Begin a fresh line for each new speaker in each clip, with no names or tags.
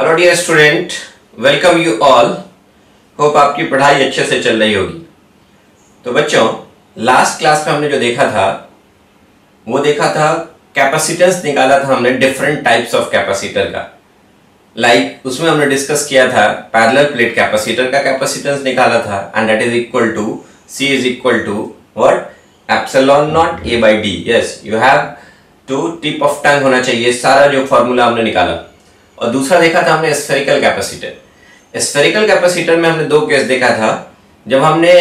Hello dear student welcome you all hope आपकी पढ़ाई अच्छे से चल रही होगी। तो बच्चों लास्ट क्लास में हमने जो देखा था वो देखा था कैपेसिटेंस निकाला था हमने डिफरेंट टाइप्स ऑफ़ कैपेसिटर का। लाइक like, उसमें हमने डिस्कस किया था पैरेलल प्लेट कैपेसिटर का कैपेसिटेंस निकाला था and that is equal to C is equal to what epsilon naught A by D yes you have to tip of tongue होना चाहिए। सारा जो फॉर्मूला हमने निकाला। और दूसरा देखा था हमने स्फेरिकल कैपेसिटर स्फेरिकल कैपेसिटर में हमने दो केस देखा था, जब हमने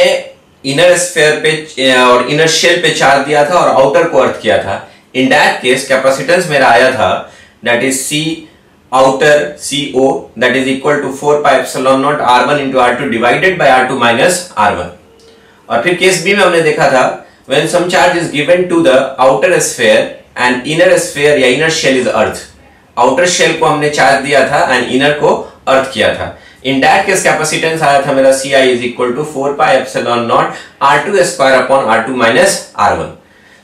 इनर स्फेयर पे, और इनर शेल पे चार्ज दिया था और आउटर को अर्थ किया था। इन दैट केस कैपेसिटेंस मेरा आया था that is C outer C O that is equal to four epsilon naught R one into R two divided by R two minus R one और फिर case B में हमने देखा था, when some charge is given to the outer sphere and inner sphere या inner shell is earth. Outer shell को हमने charge दिया था एंड इनर को अर्थ किया था। इन दैट केस कैपेसिटेंस आया था मेरा C I is equal to four pi epsilon naught R two square upon R two minus R one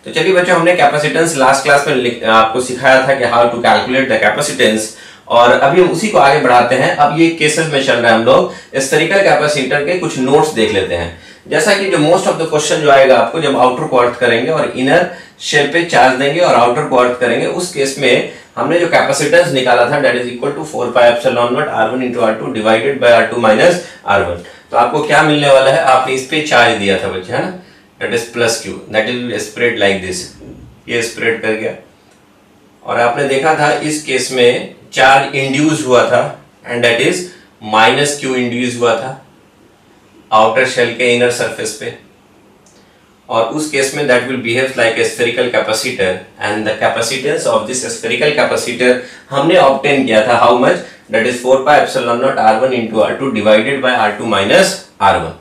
तो चलिए बच्चों, हमने कैपेसिटेंस लास्ट क्लास में आपको सिखाया था कि how to calculate the capacitance और अभी हम उसी को आगे बढ़ाते हैं। अब ये केसेस में चल रहा है हम लोग। इस स्टेरिकल कैपेसिटर के कुछ नोट्स देख लेते हैं। जैसा कि जो मोस्ट ऑफ़ द क्वेश्चन जो आएगा आपको, जब आउटर को अर्थ करेंगे और इनर शेल पे चार्ज देंगे और आउटर को अर्थ करेंगे, उस केस में हमने जो कैपेसिटेंस निकाला था that is equal to four pi naught R one into R two divided by R two minus R one तो आपको क्या मिलने वाला है? आपने इस पे चार्ज दिया था बच्चे, है ना? That is plus Q that is spread like this ये स्प्रेड कर गया। और आपने देखा था, इस केस में चार्ज इंड्यूस हुआ था and that is minus Q induce हुआ था। आउटर शेल के इनर सरफेस पे। और उस केस में that will behave like spherical capacitor and the capacitance of this spherical capacitor हमने ऑब्टेन किया था how much that is 4 pi epsilon naught r1 into r2 divided by r2 minus r1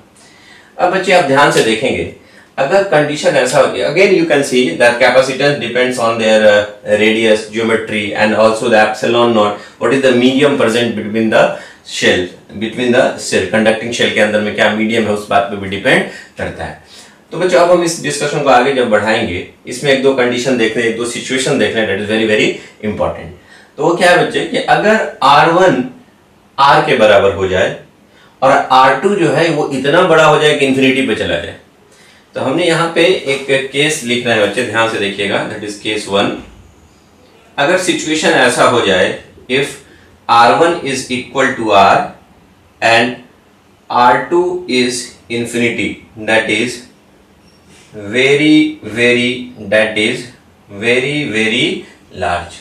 अब बच्चे, आप ध्यान से देखेंगे। अगर कंडीशन ऐसा होती है again you can see that capacitance depends on their radius geometry and also the epsilon naught what is the medium present between the shell between the shell conducting shell के अंदर में क्या मीडियम है, उस बात पे भी डिपेंड करता है। तो बच्चों, अब हम इस डिस्कशन को आगे जब बढ़ाएँगे, इसमें एक दो कंडीशन देख रहे एक दो सिचुएशन देख रहे हैं that is very very important तो वो क्या है बच्चे, कि अगर R1 R के बराबर हो जाए, और R2 जो है, वो इतना बड़ा हो जाए कि इंफिनिटी पे चला जाए। तो हमने यहाँ पे एक केस लिखना है बच्चे, ध्यान से देखिएगा दैट इज़ केस वन अगर सिचुएशन ऐसा हो जाए if R1 is equal to R and R2 is infinity. That is very very, that is very very large.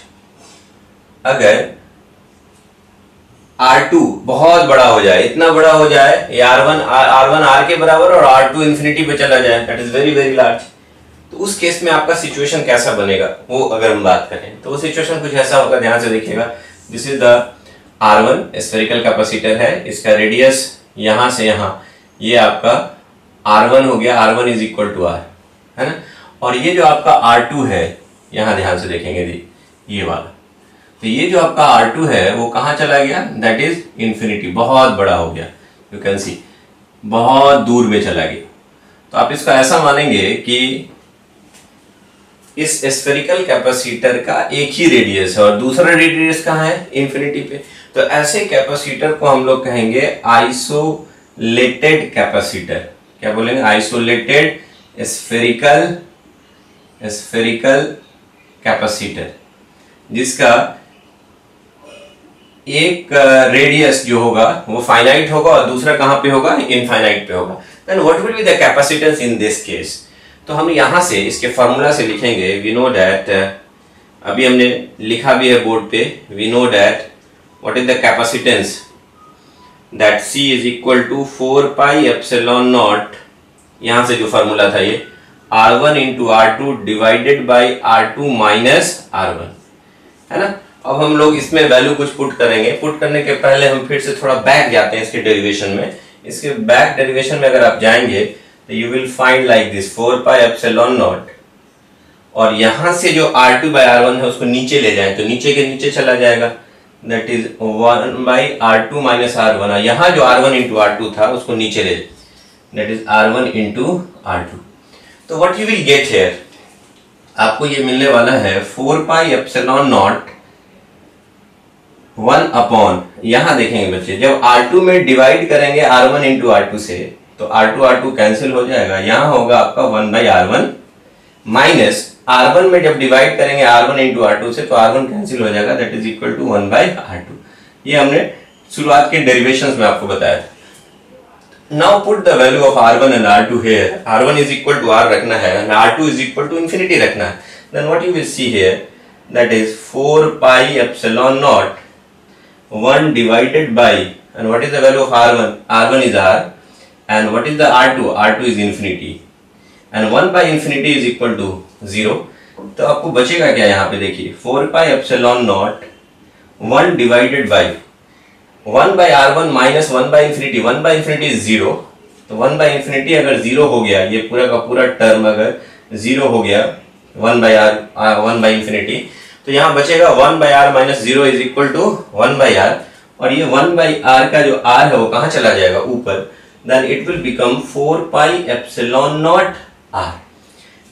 अगर R2 बहुत बड़ा हो जाए, इतना बड़ा हो जाए R1 R1 R के बराबर और R2 इंफिनिटी पे चला जाए that is very very large तो उस केस में आपका सिचुएशन कैसा बनेगा? वो अगर हम बात करें तो वो सिचुएशन कुछ ऐसा होगा, ध्यान से देखिएगा। This is the R1 spherical capacitor है। इसका रेडियस यहाँ से यहाँ। ये आपका R1 हो गया। R1 is equal to R है ना? और ये जो आपका R2 है, यहाँ ध्यान से देखेंगे जी, ये वाला। तो ये जो आपका R2 है, वो कहाँ चला गया? दैट इज़ इंफिनिटी बहुत बड़ा हो गया। यू कैन सी बहुत दूर में चला गया। तो आप इसका ऐसा मानेंगे कि इस स्फेरिकल कैपेसिटर का एक ही रेडियस है और दूसरा रेडियस कहाँ है? इंफिनिटी पे। तो ऐसे कैपेसिटर को हम लोग कहेंगे आइसोलेटेड कैपेसिटर क्या बोलेंगे? आइसोलेटेड स्फेरिकल स्फेरिकल कैपेसिटर जिसका एक रेडियस जो होगा, वो फाइनाइट होगा और दूसरा कहाँ पे होगा? इनफाइनाइट पे होगा। Then what will be the capacitance in this case तो हम यहाँ से इसके फॉर्मूला से लिखेंगे वी नो दैट अभी हमने लिखा भी है बोर्ड पे we know that what is the capacitance? That C is equal to 4 pi epsilon naught, यहाँ से जो फॉर्मूला था ये R1 one into R two divided by R two minus R one है ना? अब हम लोग इसमें वैल्यू कुछ पुट करेंगे। पुट करने के पहले हम फिर से थोड़ा बैक जाते हैं इसके डेरिवेशन में। इसके बैक डेरिवेशन में अगर आप जाएँगे you will find like this four pi epsilon naught और यहाँ से जो R2 to by are one है, उसको नीचे ले जाए तो नीचे के नीचे चला जाएगा। That is one by R two minus R one यहाँ जो R one into R two था, उसको नीचे ले that is R one into R two तो what you will get here आपको ये मिलने वाला है four pi epsilon naught one upon यहाँ देखेंगे बच्चे, जब आर टू में डिवाइड करेंगे R one into R two से तो R2 R2 कैंसिल हो जाएगा यहाँ होगा आपका one by R one minus R1 में जब डिवाइड करेंगे R1 वन इंटू आर से तो R1 कैंसिल हो जाएगा that is equal to one by R ये हमने शुरुआत के डेरिवेशंस में आपको बताया था now put the value of r1 and r2 here r1 is equal to r रखना है and r2 is equal to infinity रखना है then what you will see here that is 4 pi epsilon naught 1 divided by and what is the value of r1 r1 is r and what is the r2 r2 is infinity and 1 by infinity is equal to 0 तो आपको बचेगा क्या यहाँ पे देखिए 4 pi epsilon naught 1 divided by one by R one minus one by infinity one by infinity zero तो one by infinity अगर zero हो गया ये पूरा का पूरा टर्म अगर ज़ीरो हो गया one by R one by तो यहाँ बचेगा one by R minus zero is equal to one by R और ये वन बाई आर का जो आर है वो कहाँ चला जाएगा ऊपर then it will become four pi epsilon naught R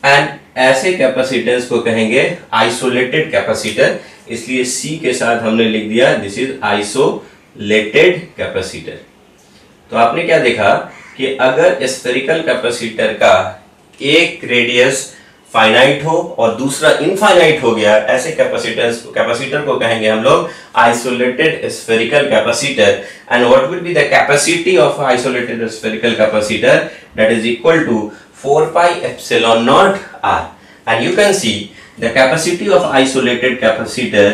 and ऐसे कैपेसिटेंस को कहेंगे आइसोलेटेड कैपेसिटर इसलिए सी के साथ हमने लिख दिया दिस इज़ आइसोलेटेड कैपेसिटर तो आपने क्या देखा कि अगर स्पेरिकल कैपेसिटर का एक रेडियस फाइनाइट हो और दूसरा इनफाइनाइट हो गया, ऐसे कैपेसिटेंस कैपेसिटर को कहेंगे हम लोग isolated spherical capacitor and what will be the capacity of isolated spherical capacitor that is equal to 4 pi epsilon naught r. And you can see the capacity of isolated capacitor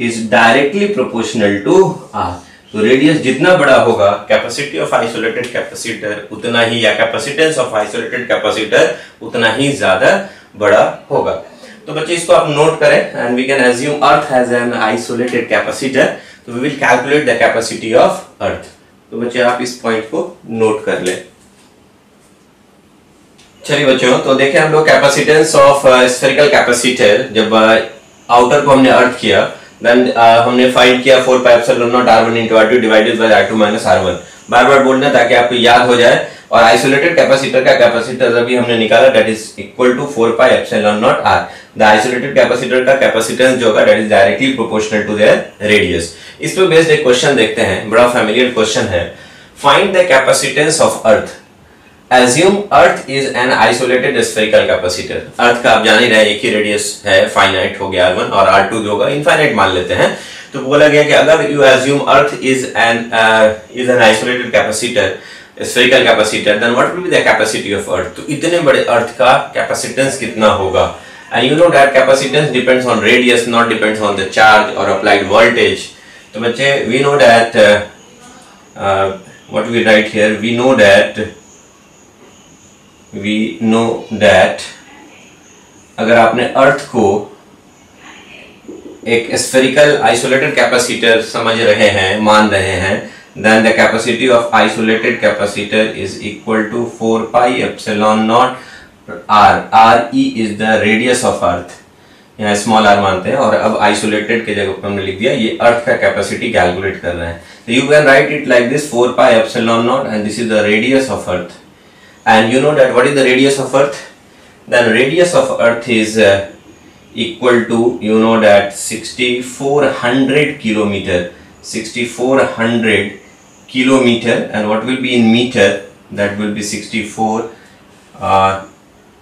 is directly proportional to R तो radius जितना बड़ा होगा capacity of isolated capacitor उतना ही या capacitance of isolated capacitor उतना ही ज़्यादा बड़ा होगा। तो बच्चे इसको आप नोट करें and we can assume earth has an isolated capacitor तो we will calculate the capacity of earth तो बच्चे आप इस पॉइंट को नोट कर ले। चलिए बच्चों तो देखें हम लोग कैपेसिटेंस ऑफ़ स्फेरिकल कैपेसिटर जब आउटर uh, को हमने अर्थ किया देन uh, हमने फाइंड किया four pi epsilon naught r1 into r2 divided by r2 minus r1 बार बार बोलना ताकि आपको याद हो जाए और आइसोलेटेड कैपेसिटर का कैपेसिटर अभी हमने निकाला that is equal to 4 pi epsilon naught r. The isolated capacitor का कैपेसिटेंस जो होगा that is directly proportional to their radius इस पे बेस्ड एक क्वेश्चन देखते हैं बड़ा फैमिलियर क्वेश्चन है. Find the capacitance of earth assume earth is an isolated spherical capacitor earth का आप जान ही रहे एक ही रेडियस है फाइनाइट हो गया R1 और R2 जो होगा इनफाइनाइट मान लेते हैं। तो बोला गया कि अगर you assume earth is an is an isolated capacitor spherical capacitor then what will be the capacity of earth तो इतने बड़े अर्थ का कैपेसिटेंस कितना होगा? And you know that capacitance depends on radius not depends on the charge और applied voltage तो बच्चे we know that what we write here we know that we know that अगर आपने अर्थ को एक स्फेरिकल आइसोलेटेड कैपेसिटर समझ रहे हैं, मान रहे हैं then the capacity of isolated capacitor is equal to four pi epsilon naught R R E is the radius of earth यहाँ स्मॉल आर मानते हैं और अब आइसोलेटेड के जगह पर हमने लिख दिया, ये अर्थ का कैपेसिटी कैलकुलेट कर रहे हैं। You can write it like this four pi epsilon naught and this is the radius of earth and you know that what is the radius of earth then radius of earth is uh, equal to you know that 6400 kilometer 6400 kilometer and what will be in meter that will be 64 uh,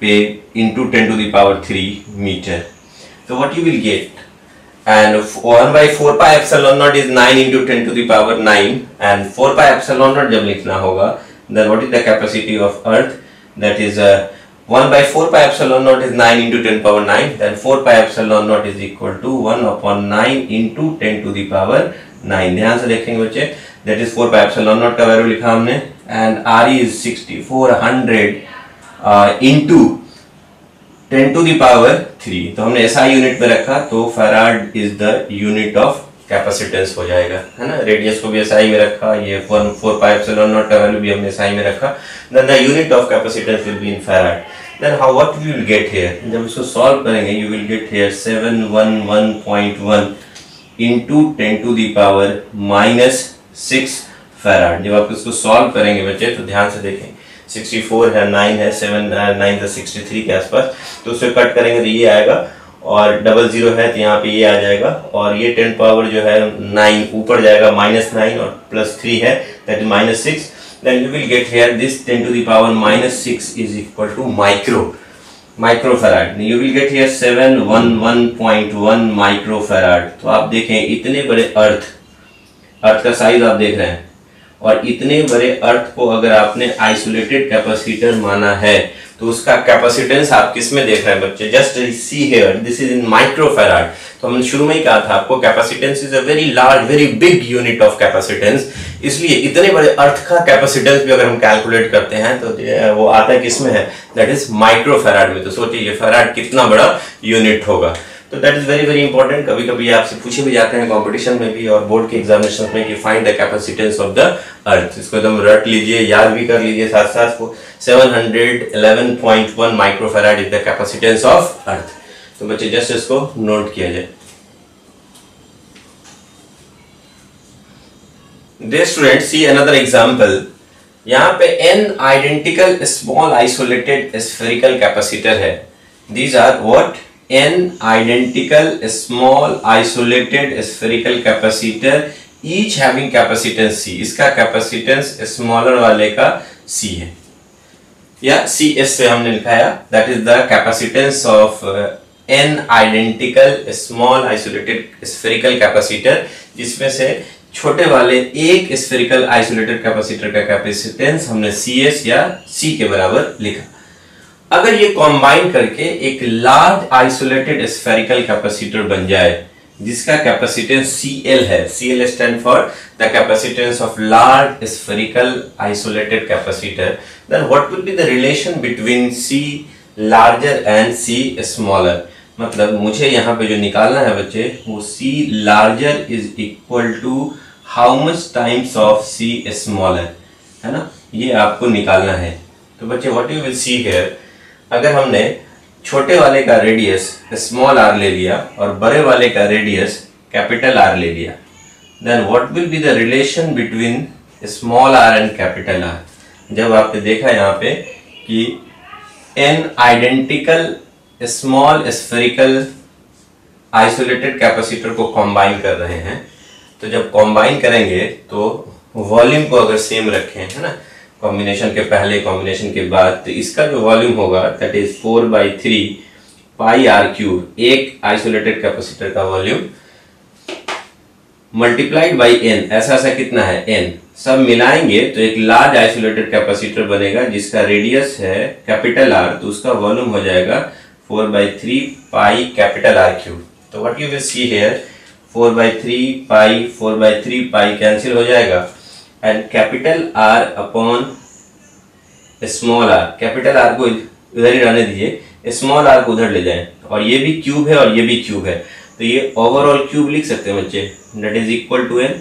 into 10 to the power 3 meter so what you will get and 1 by 4 pi epsilon naught is 9 into 10 to the power 9 and 4 pi epsilon naught जब लिखना होगा Then what is the capacity of earth that is uh, 1 by 4 pi epsilon naught is 9 into 10 power 9 then 4 pi epsilon naught is equal to 1 upon 9 into 10 to the power 9 ध्यान से देखेंगे बच्चे that is 4 pi epsilon naught का value लिखा हमने and re is 6400 uh, into 10 to the power 3 तो हमने ऐसा यूनिट में रखा तो farad is the unit of capacitance हो जाएगा, है ना? रेडियस को भी एसआई में रखा, ये four four five seven, naught का वैल्यू भी हमने एसआई में रखा then the unit of capacitance will be in farad then how what we will get here जब इसको सॉल्व करेंगे you will get here 711.1 into 10 to the power minus 6 farad जब आप इसको सॉल्व करेंगे बच्चे तो ध्यान से देखें। 64 है 9 है 7 9 63 के आसपास। तो उसे कट करेंगे तो ये आएगा और डबल ज़ीरो है तो यहाँ पे ये आ जाएगा और ये टेन पावर जो है नाइन ऊपर जाएगा माइनस नाइन और प्लस थ्री है that is minus six then you will get here this 10 to the power minus 6 is equal to micro, microfarad. You will get here 711.1 microfarad. तो आप देखें, इतने बड़े अर्थ अर्थ का साइज़ आप देख रहे हैं। और इतने बड़े अर्थ को अगर आपने आइसोलेटेड कैपेसिटर माना है तो उसका कैपेसिटेंस आप किसमें देख रहे हैं बच्चे? Just see here this is in microfarad तो हमने शुरू में ही कहा था, आपको capacitance is a very large very big unit of capacitance इसलिए इतने बड़े अर्थ का कैपेसिटेंस भी अगर हम कैलकुलेट करते हैं तो वो आता है किसमें है? दैट इज़ माइक्रोफेराड में। तो सोचिए फेराड कितना बड़ा यूनिट होगा। तो that is very very important कभी कभी आपसे पूछे भी जाते हैं कॉम्पिटिशन में भी और बोर्ड के एग्जामिनेशन में कि find the capacitance of the earth इसको एकदम रट लीजिए, याद भी कर लीजिए साथ साथ को 711.1 microfarad is the capacitance of earth तो बच्चे जस्ट इसको नोट किया जाए. The student see another example यहाँ पे an identical small isolated spherical capacitor है. These are what n identical, small, isolated, spherical capacitor, each having capacitance c. इसका capacitance smaller वाले का c है। या सी एस से हमने लिखाया that is the capacitance of an identical small isolated spherical capacitor जिसमें से छोटे वाले एक स्फेरिकल आइसोलेटेड कैपेसिटर का कैपेसिटेंस हमने सी एस या सी के बराबर लिखा। अगर ये कॉम्बाइन करके एक लार्ज आइसोलेटेड स्फेरिकल कैपेसिटर बन जाए, जिसका कैपेसिटेंस Cl है, Cl stand for the capacitance of large spherical isolated capacitor then what will be the relation between C larger and C smaller मतलब मुझे यहाँ पे जो निकालना है बच्चे, वो C larger is equal to how much times of C smaller है ना? ये आपको निकालना है। तो बच्चे what you will see here अगर हमने छोटे वाले का रेडियस स्मॉल आर ले लिया और बड़े वाले का रेडियस कैपिटल आर ले लिया then what will be the relation between small R and capital R जब आपने देखा यहाँ पे कि an identical small spherical isolated capacitor को कॉम्बाइन कर रहे हैं तो जब कॉम्बाइन करेंगे तो वॉल्यूम को अगर सेम रखें, है ना कॉम्बिनेशन के पहले कॉम्बिनेशन के बाद तो इसका जो वॉल्यूम होगा that is four by three pi R cube एक आइसोलेटेड कैपेसिटर का वॉल्यूम मल्टीप्लाइड बाई एन ऐसा ऐसा कितना है? एन सब मिलाएँगे तो एक लार्ज आइसोलेटेड कैपेसिटर बनेगा, जिसका रेडियस है कैपिटल आर तो उसका वॉल्यूम हो जाएगा four by three pi capital R cube तो what you will see here four by three pi four by three pi cancel हो जाएगा। And capital R upon small R capital R को इधर ही रहने दीजिए। स्मॉल आर को उधर ले जाएँ। और ये भी क्यूब है और ये भी क्यूब है। तो ये ओवरऑल क्यूब लिख सकते हैं बच्चे। That is equal to N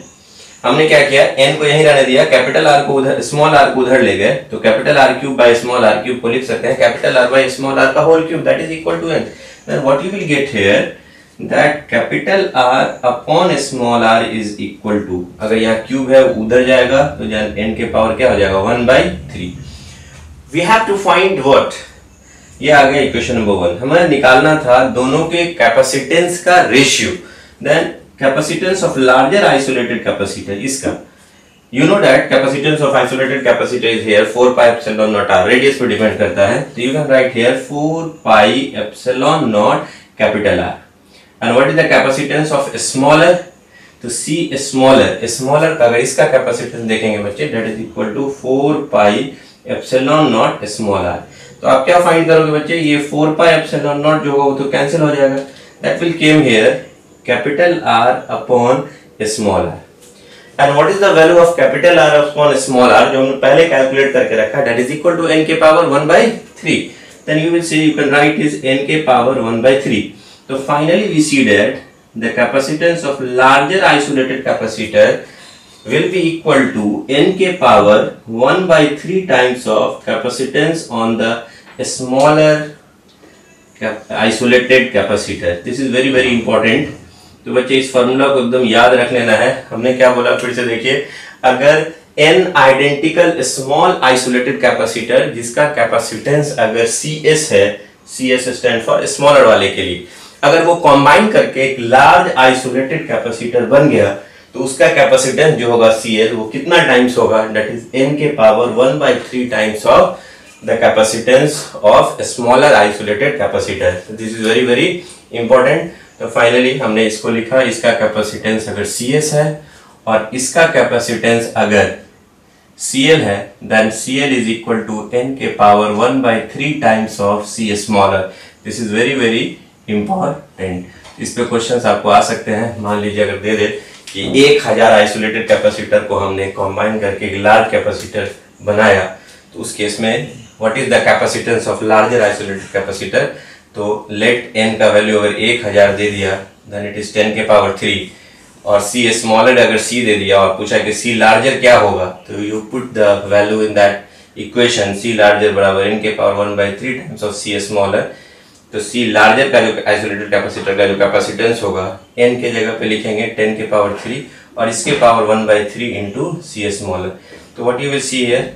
हमने क्या किया? एन को यहीं रहने दिया। कैपिटल आर को उधर स्मॉल आर को उधर ले गए। तो capital R cube by small R cube को लिख सकते हैं। Capital R by small R का whole cube that is equal to N then what you will get here that capital R upon small R is equal to अगर यहाँ cube है उधर जाएगा तो एन के पावर क्या हो जाएगा? One by three we have to find what ये आ गया इक्वेशन नंबर वन हमें निकालना था दोनों के कैपेसिटेंस का ratio then capacitance of larger isolated capacitor इसका. You know that capacitance of isolated capacitor is here four pi epsilon naught R radius पर डिपेंड करता है. तो you can write here four pi epsilon naught capital R and what is the capacitance of smaller तो C smaller smaller अगर इसका capacitance देखेंगे बच्चे that is equal to 4 pi epsilon not small r तो आप क्या फाइंड करोगे बच्चे ये 4 pi epsilon not जो होगा वो तो कैंसिल हो जाएगा that will came here capital R upon small r and what is the value of capital R upon small r जो हमने पहले कैलकुलेट करके रखा that is equal to n के power 1 by 3 then you will see you can write is n के power 1 by 3 So finally we see that the capacitance of larger isolated capacitor will be equal to n k power 1 by 3 times of capacitance on the smaller cap isolated capacitor. This is very very important. तो बच्चे इस formula को एकदम याद रख लेना है हमने क्या बोला फिर से देखिए अगर n identical small isolated capacitor जिसका कैपेसिटेंस अगर सी एस है C S stand for smaller वाले के लिए अगर वो कॉम्बाइन करके एक लार्ज आइसोलेटेड कैपेसिटर बन गया तो उसका कैपेसिटेंस जो होगा एल वो कितना टाइम्स होगा? डेट इज़ एन के power one by three times of the capacitance of smaller isolated capacitor this is very very important तो फाइनली हमने इसको लिखा, इसका कैपेसिटेंस अगर एस है, और इसका कैपेसिटेंस अगर एल है then C L is equal to N के power one by three times of C smaller this is very very important इस पे क्वेश्चन आपको आ सकते हैं। मान लीजिए अगर दे दे कि एक हज़ार आइसोलेटेड कैपेसिटर को हमने कॉम्बाइन करके एक लार्ज कैपेसिटर बनाया तो उस केस में what is the capacitance of larger isolated capacitor तो लेट एन का वैल्यू अगर एक हज़ार दे दिया देन इट इज़ टेन के पावर थ्री और सी स्मॉलर अगर सी दे दिया और पूछा कि सी लार्जर क्या होगा तो you put the value in that equation C larger बराबर एन के power one by three times of C smaller तो सी लार्जर का जो आइसोलेटेड कैपेसिटर का जो कैपेसिटेंस होगा। एन के जगह पे लिखेंगे टेन के पावर थ्री और इसके power one by three into C smaller तो what you will see here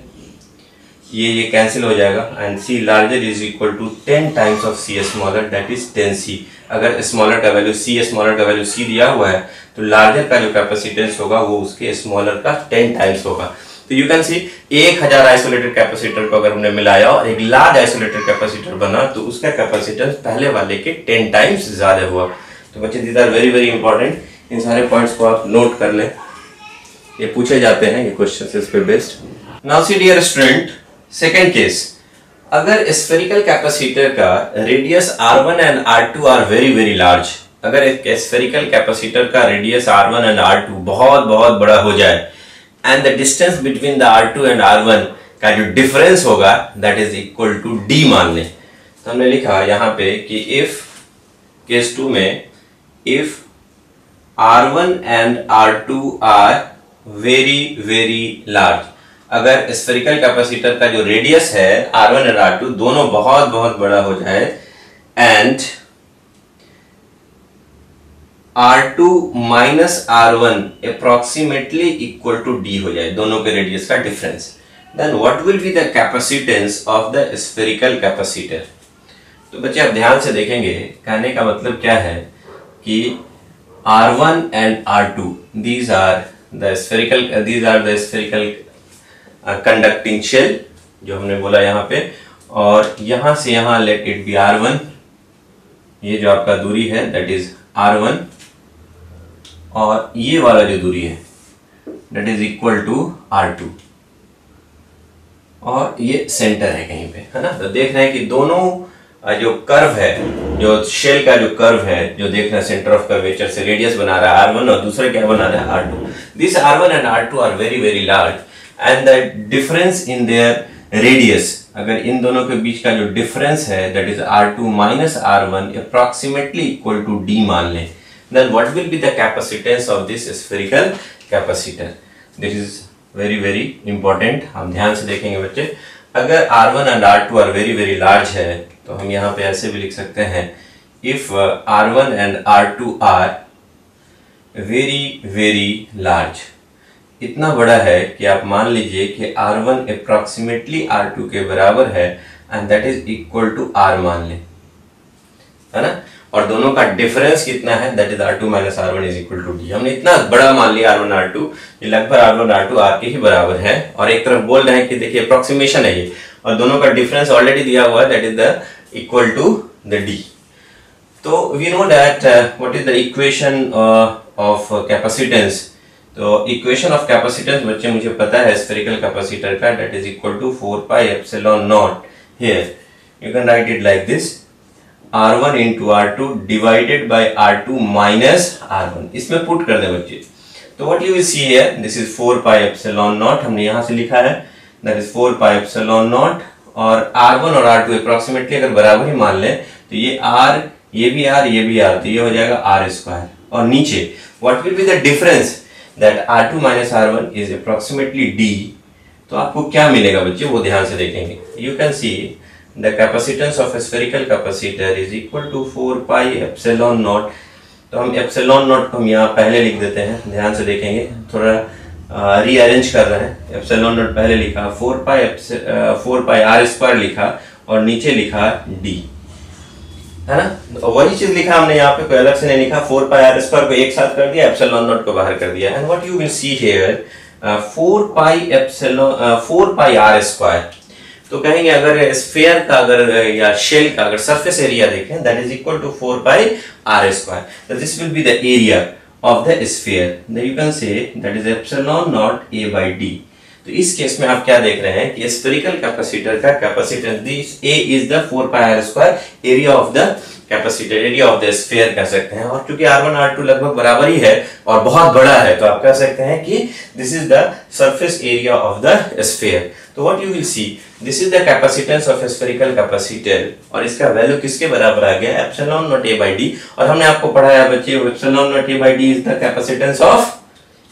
ये ये कैंसिल हो जाएगा and C larger is equal to ten times of C smaller that is ten C अगर smaller का value C smaller का value C दिया हुआ है तो लार्जर का जो कैपेसिटेंस होगा, वो उसके स्मॉलर का टेन टाइम्स होगा। तो यू कैन सी एक हज़ार आइसोलेटेड कैपेसिटर को अगर हमने मिलाया और एक लार्ज आइसोलेटेड कैपेसिटर बना तो उसका कैपेसिटेंस पहले वाले के टेन टाइम्स ज़्यादा हुआ। तो बच्चे these are very very important इन सारे पॉइंट्स को आप नोट कर लें। ये पूछे जाते हैं, ये क्वेश्चन इस पे based now see dear student second case अगर स्फेरिकल कैपेसिटर का radius R one and R two are very very large अगर एक स्फेरिकल कैपेसिटर का radius R one and R two बहुत बहुत बड़ा हो जाए and the distance between the R two and R one का जो डिफरेंस होगा that is equal to D मान लें तो हमने लिखा यहाँ पे कि इफ़ केस टू में if R one and R two are very very large अगर स्फेरिकल कैपेसिटर का जो रेडियस है R one and R two दोनों बहुत बहुत बड़ा हो जाए and R2 minus R one approximately equal to D हो जाए, दोनों के रेडियस का difference then what will be the capacitance of the spherical capacitor तो बच्चे आप ध्यान से देखेंगे, कहने का मतलब क्या है कि R1 and R2 these are the spherical, these are the spherical conducting shell जो हमने बोला यहाँ पे, और यहाँ से यहाँ let it be R one ये जो आपका दूरी है दैट इज़ आर वन और ये वाला जो दूरी है that is equal to R two और ये सेंटर है कहीं पे, है ना? तो देख रहे हैं कि दोनों जो कर्व है, जो शेल का जो कर्व है, जो देख रहे हैं सेंटर ऑफ़ कर्वेचर से रेडियस बना रहा है आर वन और दूसरा क्या बना रहा है R two this R one and R two are very very large and the difference in their radius अगर इन दोनों के बीच का जो डिफरेंस है that is R two minus R one approximately equal to D मान लें. Then what will be the capacitance of this spherical capacitor this is very very important हम ध्यान से देखेंगे बच्चे अगर R1 and R2 are very very large है तो हम यहाँ पे ऐसे भी लिख सकते हैं if uh, R1 and R2 are very very large इतना बड़ा है कि आप मान लीजिए कि R1 वन अप्रोक्सीमेटली R2 के बराबर है and that is equal to R मान लें है ना और दोनों का डिफरेंस कितना है? That is R two minus R one is equal to D हमने इतना बड़ा मान लिया आर वन आर टू ये लगभग R one R two R के ही बराबर है। और एक तरफ़ बोल रहे हैं कि देखिए अप्रोक्सीमेशन है ये। और दोनों का डिफरेंस ऑलरेडी दिया हुआ है that is the equal to the D तो we know that what is the equation of capacitance तो इक्वेशन ऑफ़ कैपेसिटेंस बच्चे, मुझे पता है स्फेरिकल कैपेसिटर का that is equal to four pi epsilon naught here you can write it like this R1 into R two divided by R two minus R one इसमें put कर दे बच्चे। तो what you see here this is four pi epsilon naught हमने यहाँ से लिखा है। That is four pi epsilon naught और R1 और R2 अप्रोक्सीमेटली अगर बराबर ही मान लें तो ये R, ये भी R, ये भी R तो ये हो जाएगा आर स्क्वायर और नीचे what will be the difference that R two minus R one is approximately D तो आपको क्या मिलेगा बच्चे, वो ध्यान से देखेंगे। You can see the capacitance of a spherical capacitor is equal to 4 pi epsilon naught. तो हम एप्सिलॉन नॉट को हम यहाँ पहले लिख देते हैं। ध्यान से देखेंगे। थोड़ा रीअरेंज कर रहे हैं। एप्सिलॉन नॉट पहले लिखा four pi four pi R square लिखा और नीचे लिखा डी है ना? वही चीज़ लिखा हमने यहाँ पे, कोई अलग से नहीं लिखा। फोर पाई आर स्क्वायर को एक साथ कर दिया एप्सिलॉन नॉट को बाहर कर दिया। And what you will see here four pi epsilon four pi R square तो कहेंगे अगर स्फेयर का, अगर, या शेल का, अगर सरफेस एरिया देखें that is equal to four by R square this will be the area of the sphere you can say that is epsilon naught A by D तो इस केस में आप क्या देख रहे हैं कि स्फेरिकल कैपेसिटर का capacitance this A is the four pi R square area of the capacitor area of the sphere कह सकते हैं। और क्योंकि R1 R2 लगभग बराबर ही है और बहुत बड़ा है तो आप कह सकते हैं कि this is the surface area of the sphere तो what you will see this is the capacitance of spherical capacitor और इसका वैल्यू किसके बराबर आ गया epsilon naught A by D और हमने आपको पढ़ाया बच्चे epsilon naught A by D is the capacitance of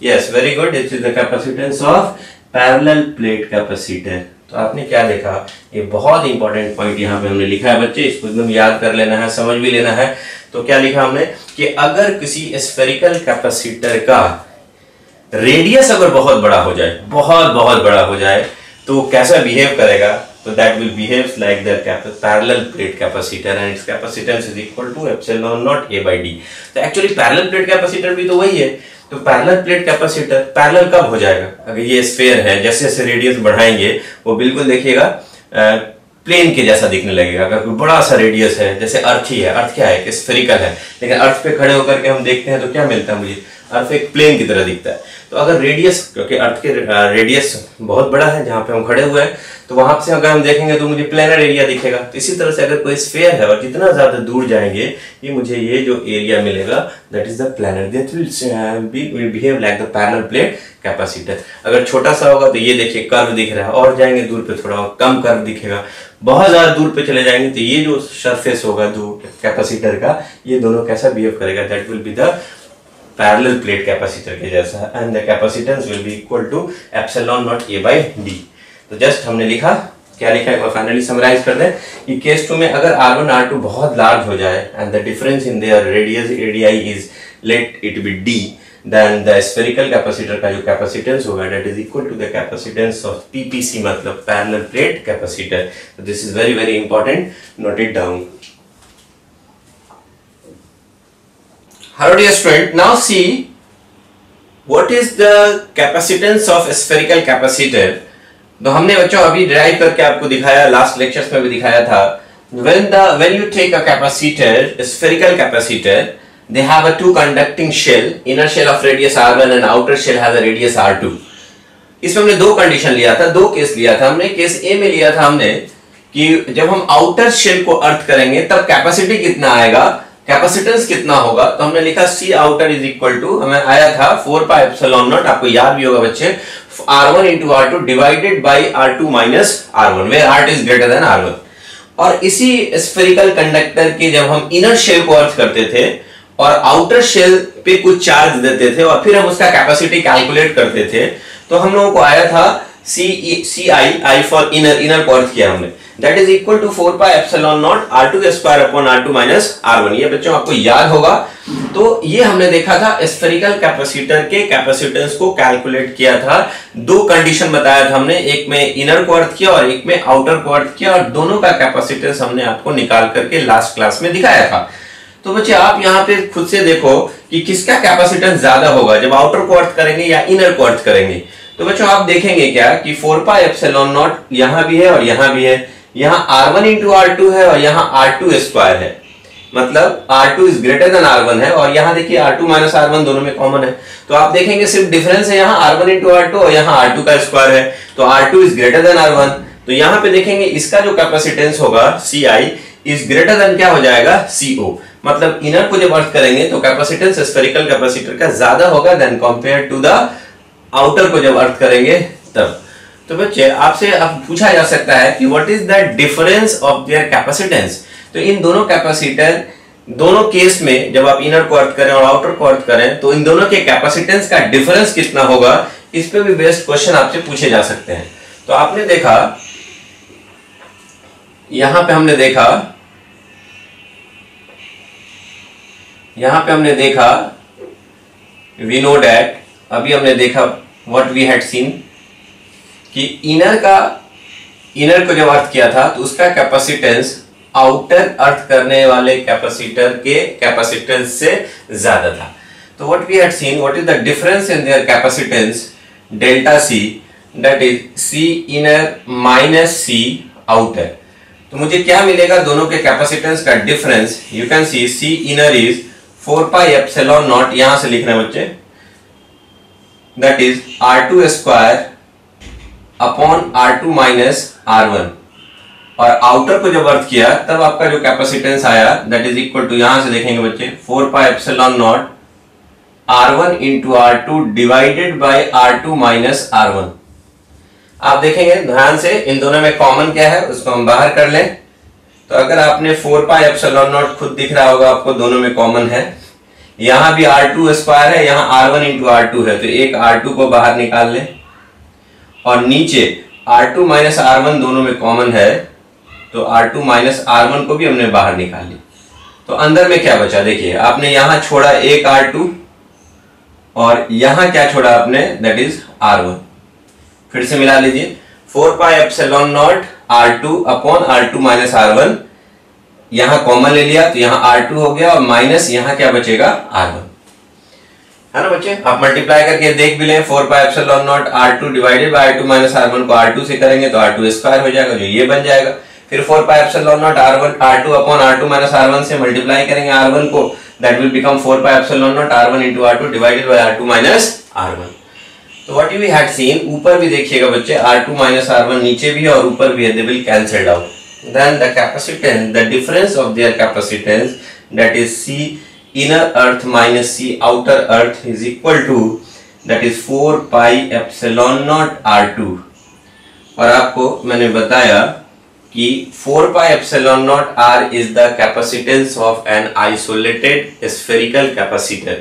yes very good it is the capacitance of parallel plate capacitor तो आपने क्या देखा? ये बहुत इंपॉर्टेंट पॉइंट यहाँ पे हमने लिखा है बच्चे, इसको एकदम याद कर लेना है, समझ भी लेना है। तो क्या लिखा हमने? कि अगर किसी स्फेरिकल कैपेसिटर का रेडियस अगर बहुत बड़ा हो जाए, बहुत बहुत बड़ा हो जाए तो कैसा बिहेव करेगा? तो that will behave like the parallel plate capacitor and its capacitance is equal to epsilon naught A by D तो एक्चुअली पैरेलल प्लेट कैपेसिटर भी तो वही है। तो पैरेलल प्लेट कैपेसिटर पैरल कब हो जाएगा? अगर ये स्फेयर है, जैसे जैसे रेडियस बढ़ाएँगे, वो बिल्कुल देखिएगा प्लेन के जैसा दिखने लगेगा। अगर कोई बड़ा सा रेडियस है, जैसे अर्थ ही है अर्थ क्या है? स्फेरिकल है। लेकिन अर्थ पे खड़े होकर के हम देखते हैं तो क्या मिलता है मुझे? अर्थ एक प्लेन की तरह दिखता है। तो अगर रेडियस क्योंकि अर्थ के रेडियस बहुत बड़ा है, जहाँ पे हम खड़े हुए हैं तो वहाँ से अगर हम देखेंगे तो मुझे प्लेनर एरिया दिखेगा। तो इसी तरह से अगर कोई स्फेयर है और जितना ज़्यादा दूर जाएँगे, ये मुझे ये जो एरिया मिलेगा that is the planar behave like the parallel plate capacitor अगर छोटा सा होगा तो ये देखिए कर्व दिख रहा है, और जाएँगे दूर पे थोड़ा कम कर्व दिखेगा। बहुत ज़्यादा दूर पे चले जाएँगे तो ये जो सरफेस होगा दूर कैपेसिटर का, ये दोनों कैसा बिहेव करेगा? That will be the parallel plate capacitor के जैसा and the capacitance will be equal to epsilon naught A by D तो जस्ट हमने लिखा, क्या लिखा है फाइनली समराइज कर दें, कि केस टू में अगर R1 R2 बहुत लार्ज हो जाए and the difference in their radius ADI is let it be D then the spherical capacitor का जो कैपेसिटेंस होगा that is equal to the capacitance of PPC मतलब parallel plate capacitor this is very very important note it down Hello dear student, now see what is the capacitance of spherical capacitor. तो हमने बच्चों अभी derive करके आपको दिखाया last lectures में भी दिखाया था when the when you take a capacitor a spherical capacitor they have a two conducting shell inner shell of radius r1 and outer shell has a radius r2 इसमें हमने दो कंडीशन लिया था दो केस लिया था हमने केस ए में लिया था हमने कि जब हम आउटर शेल को अर्थ करेंगे तब कैपेसिटी कितना आएगा कैपेसिटेंस कितना होगा? तो हमने लिखा C outer is equal to हमें आया था फोर पाई एप्सिलॉन नॉट आपको याद भी होगा बच्चे R one into R two divided by R two minus R one where R is greater than R one और इसी स्फेरिकल कंडक्टर के जब हम इनर शेल को अर्थ करते थे, और आउटर शेल पे कुछ चार्ज देते थे, और फिर हम उसका कैपेसिटी कैलकुलेट करते थे तो हम लोगों को आया था C C I I for inner inner को अर्थ किया हमने। That is equal to four pi epsilon naught R two square upon R two minus R one ये बच्चों, आपको याद होगा। तो ये हमने देखा था स्फेरिकल कैपेसिटर के कैपेसिटेंस को कैलकुलेट किया था। दो कंडीशन बताया था हमने, एक में इनर को अर्थ किया और एक में आउटर को अर्थ किया और दोनों का कैपेसिटेंस हमने आपको निकाल करके लास्ट क्लास में दिखाया था। तो बच्चे, आप यहाँ पे खुद से देखो कि किसका कैपेसिटेंस ज़्यादा होगा, जब आउटर को अर्थ करेंगे या इनर को अर्थ करेंगे। तो बच्चों, आप देखेंगे क्या कि फोर पाई एप्सिलॉन नॉट यहाँ भी है और यहाँ भी है। यहाँ R one into R two है और यहाँ आर टू स्क्वायर है। मतलब R two is greater than R one है और यहाँ देखिए R two minus R one दोनों में कॉमन है। तो आप देखेंगे सिर्फ़ डिफरेंस है यहाँ R one into R two और यहाँ आर टू का स्क्वायर है। तो R two is greater than R one तो यहाँ पे देखेंगे इसका जो कैपेसिटेंस होगा C I is greater than क्या हो जाएगा? सी ओ मतलब इनर को जब अर्थ करेंगे तो कैपेसिटेंस स्फेरिकल कैपेसिटर का ज़्यादा होगा than compare to the outer को जब अर्थ करेंगे तब। तो बच्चे, आपसे अब पूछा जा सकता है कि what is the difference of their capacitance तो इन दोनों कैपेसिटर दोनों केस में जब आप इनर को अर्थ करें और आउटर को अर्थ करें तो इन दोनों के कैपेसिटेंस का डिफरेंस कितना होगा? इस पे भी बेस्ट क्वेश्चन आपसे पूछे जा सकते हैं। तो आपने देखा, यहाँ पे हमने देखा, यहाँ पे हमने देखा वी नो डैट अभी हमने देखा व्हाट वी हैड सीन कि इनर का इनर को जब अर्थ किया था तो उसका कैपेसिटेंस आउटर अर्थ करने वाले कैपेसिटर के कैपेसिटेंस से ज़्यादा था। तो what we had seen what is the difference in their capacitance delta C that is C inner minus C outer तो मुझे क्या मिलेगा दोनों के कैपेसिटेंस का difference you can see C inner is four pi epsilon naught यहाँ से लिख रहे हैं बच्चे। That is R two square upon R two minus R one और आउटर को जब अर्थ किया, तब आपका जो कैपेसिटेंस आया दैट इज़ इक्वल टू यहाँ से देखेंगे बच्चे four pi epsilon naught R one into R two divided by R two minus R one आप देखेंगे ध्यान से, इन दोनों में कॉमन क्या है, उसको हम बाहर कर लें। तो अगर आपने फोर पाई एप्सिलॉन नॉट खुद दिख रहा होगा, आपको दोनों में कॉमन है। यहाँ भी आर टू स्क्वायर है, यहाँ R one into R two है तो एक आर टू को बाहर निकाल लें। और नीचे R two minus R one दोनों में कॉमन है तो R two minus R one को भी हमने बाहर निकाल। लिया तो अंदर में क्या बचा? देखिए, आपने यहाँ छोड़ा एक आर टू और यहाँ क्या छोड़ा आपने? दैट इज़ आर वन फिर से मिला लीजिए। Four pi epsilon naught R two upon R two minus R one यहाँ कॉमन ले लिया तो यहाँ आर टू हो गया और माइनस यहाँ क्या बचेगा? आर वन है ना बच्चे? आप मल्टीप्लाई करके देख भी लें four pi epsilon naught R two divided by R two minus R one को आर टू से करेंगे तो आर टू स्क्वायर हो जाएगा, जो ये बन जाएगा। फिर four pi epsilon naught R one R two upon R two minus R one से मल्टीप्लाई करेंगे आर वन को that will become four pi epsilon naught R one into R two divided by R two minus R one तो what you had seen ऊपर भी देखिएगा बच्चे R two minus R one नीचे भी है और ऊपर भी है they will cancelled out then the capacitance the difference of their capacitance, that is c inner earth minus c outer earth is equal to that is 4 pi epsilon naught r2 और आपको मैंने बताया कि 4 pi epsilon naught r is the capacitance of an isolated spherical capacitor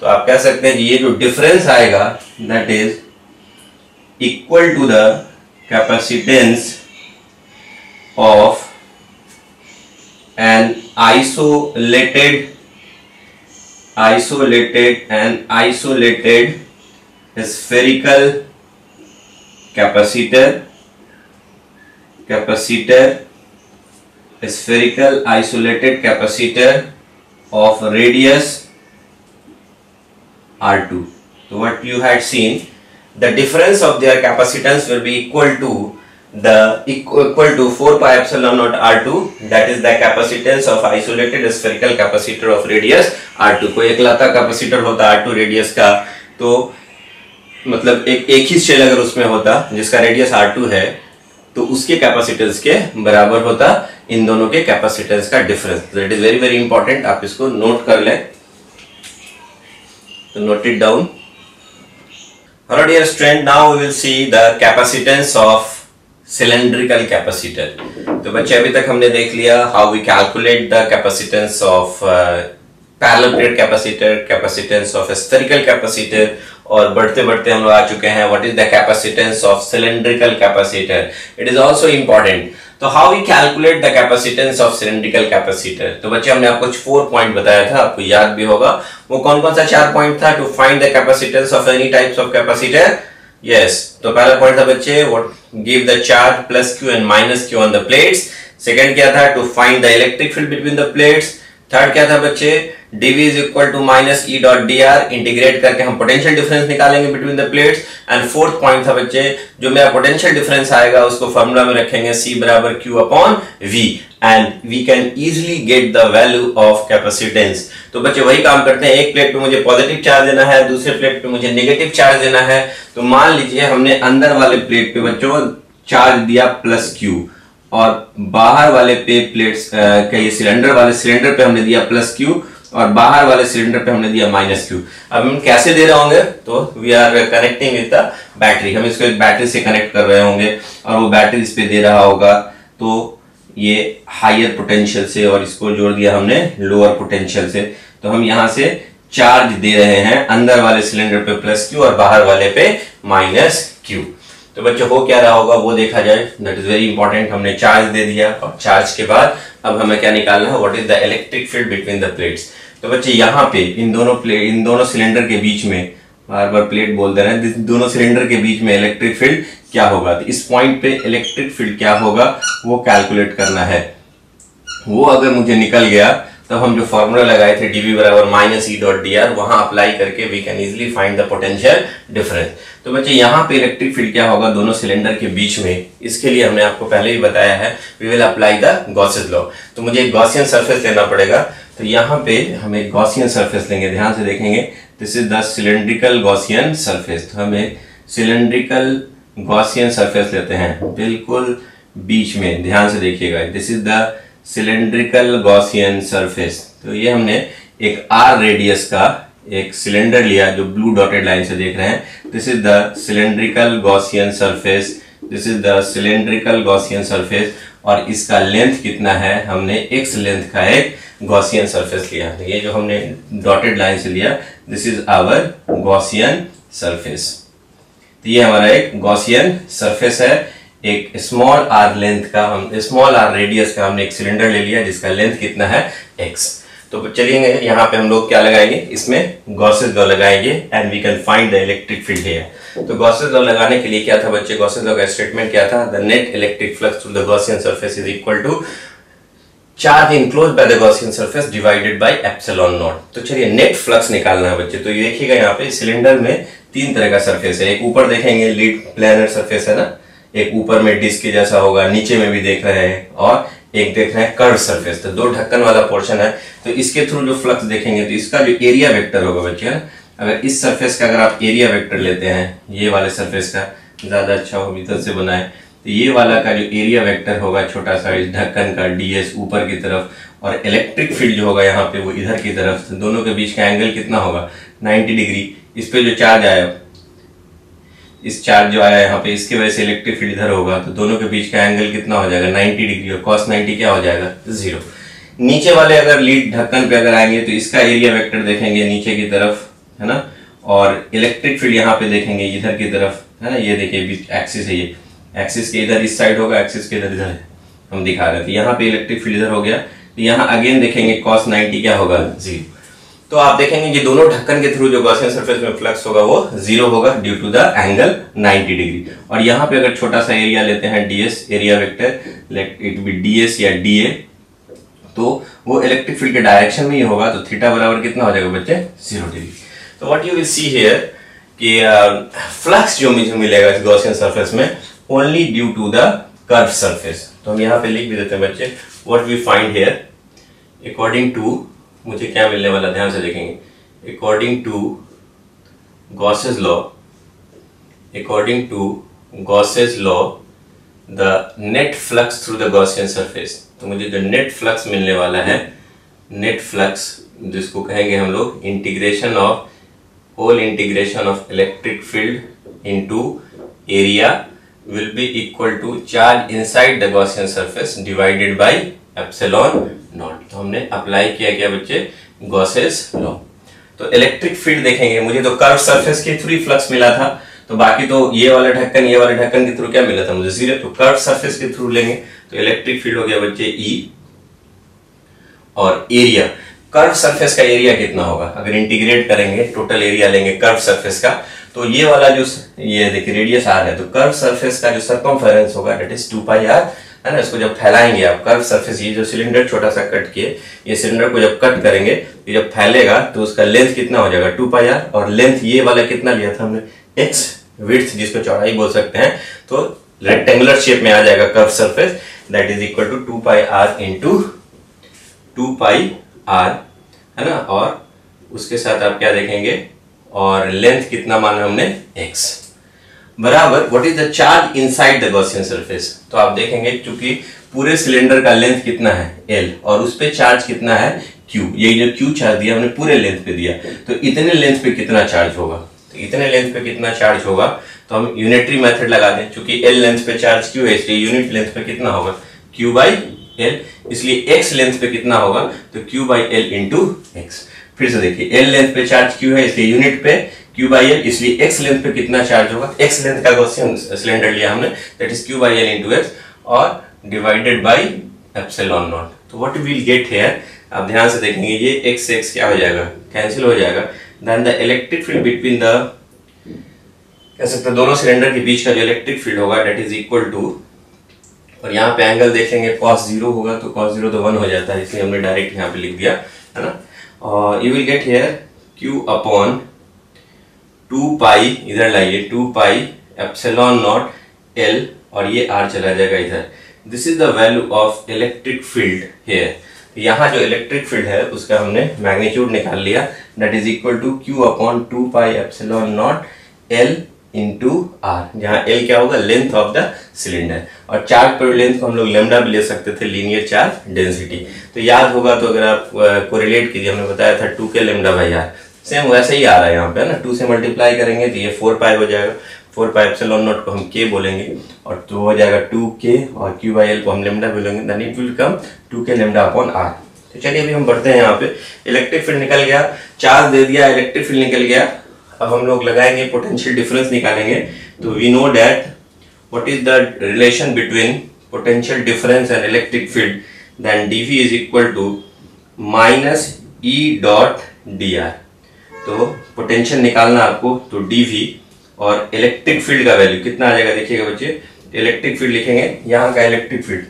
तो आप कह सकते हैं कि ये जो डिफरेंस आएगा that is equal to the capacitance of an isolated isolated and isolated spherical capacitor capacitor spherical isolated capacitor of radius r2 so what you had seen the difference of their capacitance will be equal to the equal to 4 pi epsilon naught R2 that is the capacitance of isolated spherical capacitor of radius R2 कोई एकलौता capacitor होता R2 radius का तो मतलब एक एक ही shell अगर उसमें होता जिसका रेडियस R2 है तो उसके कैपेसिटेंस के बराबर होता इन दोनों के कैपेसिटेंस का difference that is very very important आप इसको नोट कर लें तो note it down Hello dear student, now we will see the capacitance of cylindrical capacitor तो बच्चे, अभी तक हमने देख लिया how we calculate the capacitance of parallel capacitor capacitance of spherical capacitor और बढ़ते बढ़ते हम लोग आ चुके हैं what is the capacitance of cylindrical capacitor it is also important तो how we calculate the capacitance of cylindrical capacitor तो बच्चे, हमने आपको फोर पॉइंट बताया था, आपको याद भी होगा। वो कौन कौन सा चार पॉइंट था to find the capacitance of any types of capacitor yes तो पहला पॉइंट था बच्चे what give the charge plus Q and minus Q on the plates second क्या था? To find the electric field between the plates third क्या था बच्चे? Dv is equal to minus E dot D R integrate करके हम potential difference निकालेंगे between the plates and fourth point था बच्चे, जो मेरा पोटेंशियल डिफरेंस आएगा, उसको फॉर्मूला में रखेंगे c बराबर q upon v. And we can easily get the value of capacitance तो बच्चे वही काम करते हैं। एक प्लेट पे मुझे पॉजिटिव चार्ज देना है, दूसरे प्लेट पे मुझे नेगेटिव चार्ज देना है। तो मान लीजिए हमने अंदर वाले प्लेट पे बच्चों चार्ज दिया प्लस क्यू और बाहर वाले पे प्लेट्स का ये सिलेंडर वाले सिलेंडर पे हमने दिया प्लस क्यू और बाहर वाले सिलेंडर पे हमने दिया माइनस क्यू अब हम कैसे दे रहे होंगे? तो we are connecting with the battery हम इसको एक बैटरी से कनेक्ट कर रहे होंगे और वो बैटरी इस पे दे रहा होगा। तो ये हायर पोटेंशियल से और इसको जोड़ दिया हमने लोअर पोटेंशियल से। तो हम यहाँ से चार्ज दे रहे हैं अंदर वाले सिलेंडर पे प्लस क्यू और बाहर वाले पे माइनस क्यू तो बच्चों, हो क्या रहा होगा, वो देखा जाए। दैट इज़ वेरी इंपॉर्टेंट हमने चार्ज दे दिया। और चार्ज के बाद, अब हमें क्या निकालना है? What is the electric field between the plates तो बच्चे, यहाँ पे, इन दोनों प्लेट इन दोनों सिलेंडर के बीच में, बार बार प्लेट बोल दे रहे हैं दोनों सिलेंडर के बीच में इलेक्ट्रिक फ़ील्ड क्या होगा? तो इस पॉइंट पे इलेक्ट्रिक फ़ील्ड क्या होगा, वो कैलकुलेट करना है। वो अगर मुझे निकल गया तो हम जो फॉर्मूला लगाए थे डीवी बराबर minus E dot D R वहाँ अप्लाई करके we can easily find the potential difference तो बच्चे, यहाँ पे इलेक्ट्रिक फ़ील्ड क्या होगा? दोनों सिलेंडर के बीच में। इसके लिए हमने आपको पहले ही बताया है we will apply the Gauss's law तो मुझे एक गॉसियन सरफेस लेना पड़ेगा। तो यहाँ पे हम एक गॉसियन सर्फेस लेंगे। ध्यान से देखेंगे। This is the cylindrical Gaussian surface तो हम सिलेंड्रिकल गॉसियन सर्फेस लेते हैं। बिल्कुल बीच में। ध्यान से देखिएगा। This is the cylindrical Gaussian surface तो ये हमने एक आर रेडियस का एक सिलेंडर लिया जो ब्लू डॉटेड लाइन से देख रहे हैं। This is the cylindrical Gaussian surface this is the cylindrical Gaussian surface और इसका लेंथ कितना है? हमने एक्स लेंथ का एक गॉसियन सरफेस लिया। ये जो हमने डॉटेड लाइन से लिया this is our Gaussian surface तो ये हमारा एक गॉसियन सरफेस है। एक स्मॉल आर लेंथ का हम स्मॉल आर रेडियस का हमने एक सिलेंडर ले लिया, जिसका लेंथ कितना है? एक्स तो चलिए यहाँ पे हम लोग क्या लगाएँगे? इसमें गॉसेस लॉ लगाएँगे and we can find the electric field here तो गॉसेस लॉ लगाने के लिए क्या था बच्चे? गॉसेस लॉ का स्टेटमेंट क्या था? The net electric flux through the Gaussian surface is equal to charge enclose by the Gaussian surface divided by epsilon naught तो चलिए नेट फ्लक्स निकालना है बच्चे। तो ये देखिएगा यहाँ पे सिलेंडर में तीन तरह का सरफेस है। एक ऊपर देखेंगे लीड प्लेनर सरफेस है ना? एक ऊपर में डिस्क के जैसा होगा, नीचे में भी देख रहे हैं और एक देख रहे हैं कर्व सरफेस तो दो ढक्कन वाला पोर्शन है। तो इसके थ्रू जो फ्लक्स देखेंगे तो इसका जो एरिया वेक्टर होगा बच्चे, अगर इस सरफेस का अगर आप एरिया वेक्टर लेते हैं, ये वाले सरफेस का, ज़्यादा अच्छा हो, भीतर से बनाए तो ये वाला का जो एरिया वेक्टर होगा, छोटा सा इस ढक्कन का डीएस ऊपर की तरफ़, और इलेक्ट्रिक फ़ील्ड जो होगा यहाँ पे वो इधर की तरफ़ तो दोनों के बीच का एंगल कितना होगा? 90 डिग्री इस पे जो चार्ज आया इस चार्ज जो आया यहाँ पे, इसकी वजह से इलेक्ट्रिक फ़ील्ड इधर होगा तो दोनों के बीच का एंगल कितना हो जाएगा? 90 डिग्री और कॉस 90 क्या हो जाएगा? ज़ीरो नीचे वाले अगर लीड ढक्कन पे अगर आएँगे तो इसका एरिया वेक्टर देखेंगे नीचे की तरफ़, है ना? और इलेक्ट्रिक फ़ील्ड यहाँ पे देखेंगे, इधर की तरफ़, है ना? ये देखिए, बीच एक्सिस है ये। एक्सिस के इधर इस साइड होगा एक्सिस के इधर इधर हम दिखा रहे थे। यहाँ पे इलेक्ट्रिक फ़ील्ड इधर हो गया। तो यहाँ अगेन देखेंगे कॉस नाइनटी क्या होगा? ज़ीरो तो आप देखेंगे कि दोनों ढक्कन के थ्रू जो गॉसियन सरफेस में फ्लक्स होगा वो ज़ीरो होगा due to the angle 90 degree और यहाँ पे अगर छोटा सा एरिया लेते हैं DS area vector it be DS या डीए तो वो इलेक्ट्रिक फ़ील्ड के डायरेक्शन में ही होगा तो थीटा बराबर कितना हो जाएगा बच्चे? ज़ीरो डिग्री तो what you will see here कि फ्लक्स uh, जो मुझे मिलेगा इस गॉसियन सरफेस में only due to the curve surface तो हम यहाँ पे लिख भी देते हैं बच्चे what we find here according to मुझे क्या मिलने वाला, ध्यान से देखेंगे। According to Gauss's law according to Gauss's law the net flux through the Gaussian surface तो मुझे जो नेट फ्लक्स मिलने वाला है नेट फ्लक्स जिसको कहेंगे हम लोग integration of whole integration of electric field into area will be equal to charge inside the Gaussian surface divided by epsilon naught. तो हमने अप्लाई किया क्या बच्चे? Gauss's law. तो इलेक्ट्रिक फ़ील्ड देखेंगे। मुझे तो कर्व सरफेस के थ्रू फ्लक्स मिला था। तो बाकी तो ये वाला ढक्कन, ये वाले ढक्कन के थ्रू क्या मिला था मुझे? ज़ीरो तो कर्व सरफेस के थ्रू लेंगे। तो इलेक्ट्रिक फ़ील्ड हो गया बच्चे ई e और एरिया कर्व सरफेस का एरिया कितना होगा? अगर इंटीग्रेट करेंगे टोटल एरिया लेंगे कर्व सरफेस का तो ये वाला जो ये देखिए रेडियस आर है। तो कर्व सरफेस का जो सरकमफेरेंस होगा that is two pi R है ना? इसको जब फैलाएँगे आप कर्व सरफेस ये जो सिलेंडर छोटा सा कट किए, ये सिलेंडर को जब कट करेंगे, ये जब फैलेगा तो उसका लेंथ कितना हो जाएगा? Two pi R. और लेंथ ये वाला कितना लिया था हमने? एक्स विथ जिसको चौड़ाई बोल सकते हैं। तो रेक्टेंगुलर शेप में आ जाएगा curve surface that is equal to two pi R into two pi R, है ना? और उसके साथ आप क्या देखेंगे? और लेंथ कितना माना हमने? एक्स बराबर what is the charge inside the Gaussian surface तो आप देखेंगे क्योंकि पूरे सिलेंडर का लेंथ कितना है? एल और उस पे चार्ज कितना है? क्यू ये जो क्यू चार्ज दिया, हमने पूरे लेंथ पे दिया। तो इतने लेंथ पे कितना चार्ज होगा? तो इतने लेंथ पे कितना चार्ज होगा? तो हम यूनिटरी मेथड लगा दें, क्योंकि एल लेंथ पे चार्ज क्यू है, इसलिए यूनिट लेंथ पे कितना होगा? क्यू बाई एल इसलिए एक्स लेंथ पे कितना होगा? तो Q by L into X फिर से देखिए एल लेंथ पे चार्ज क्यू है, इसलिए यूनिट पे क्यू बाई एल इसलिए एक्स लेंथ पे कितना चार्ज होगा? एक्स लेंथ का गॉसियन सिलेंडर लिया हमने that is Q by L into X और डिवाइडेड बाई एप्सिलॉन नॉट तो व्हाट विल गेट हियर आप ध्यान से देखेंगे, ये एक्स एक्स क्या हो जाएगा? कैंसिल हो जाएगा. Then the electric field between the कह सकते दोनों सिलेंडर के बीच का जो इलेक्ट्रिक फ़ील्ड होगा दैट इज़ इक्वल टू और यहाँ पे एंगल देखेंगे कॉस ज़ीरो होगा तो कॉस ज़ीरो तो वन हो जाता है, इसलिए हमने डायरेक्ट यहाँ पे लिख दिया, है ना? और you will get here Q upon two pi, इधर लाइए, two pi, epsilon naught L और ये आर चला जाएगा इधर। This is the value of electric field here यहाँ जो इलेक्ट्रिक फ़ील्ड है, उसका हमने मैग्नीट्यूड निकाल लिया। That is equal to Q upon two pi epsilon naught L into R जहाँ एल क्या होगा? लेंथ ऑफ़ द सिलेंडर और चार्ज पर लेंथ को हम लोग लेमडा भी ले सकते थे लीनियर चार्ज डेंसिटी तो याद होगा तो अगर आप कोरिलेट कीजिए, हमने बताया था टू के लेमडा बाई आर सेम वैसे ही आ रहा है यहाँ पे, है ना? टू से मल्टीप्लाई करेंगे तो ये फोर पाई हो जाएगा। फोर पाई एप्सिलॉन नॉट को हम के बोलेंगे और तो हो जाएगा टू के और क्यू बाई एल को हम लेमडा बोलेंगे। Then it will come two K lambda upon R तो चलिए अभी हम बढ़ते हैं यहाँ पे। इलेक्ट्रिक फ़ील्ड निकल गया। चार्ज दे दिया इलेक्ट्रिक फ़ील्ड निकल गया। अब हम लोग लगाएँगे पोटेंशियल डिफरेंस निकालेंगे। तो we know that what is the relation between potential difference and electric field then DV is equal to minus E dot D R तो पोटेंशियल निकालना आपको तो डीवी और इलेक्ट्रिक फ़ील्ड का वैल्यू कितना आ जाएगा देखिएगा बच्चे। इलेक्ट्रिक फ़ील्ड लिखेंगे, यहाँ का इलेक्ट्रिक फ़ील्ड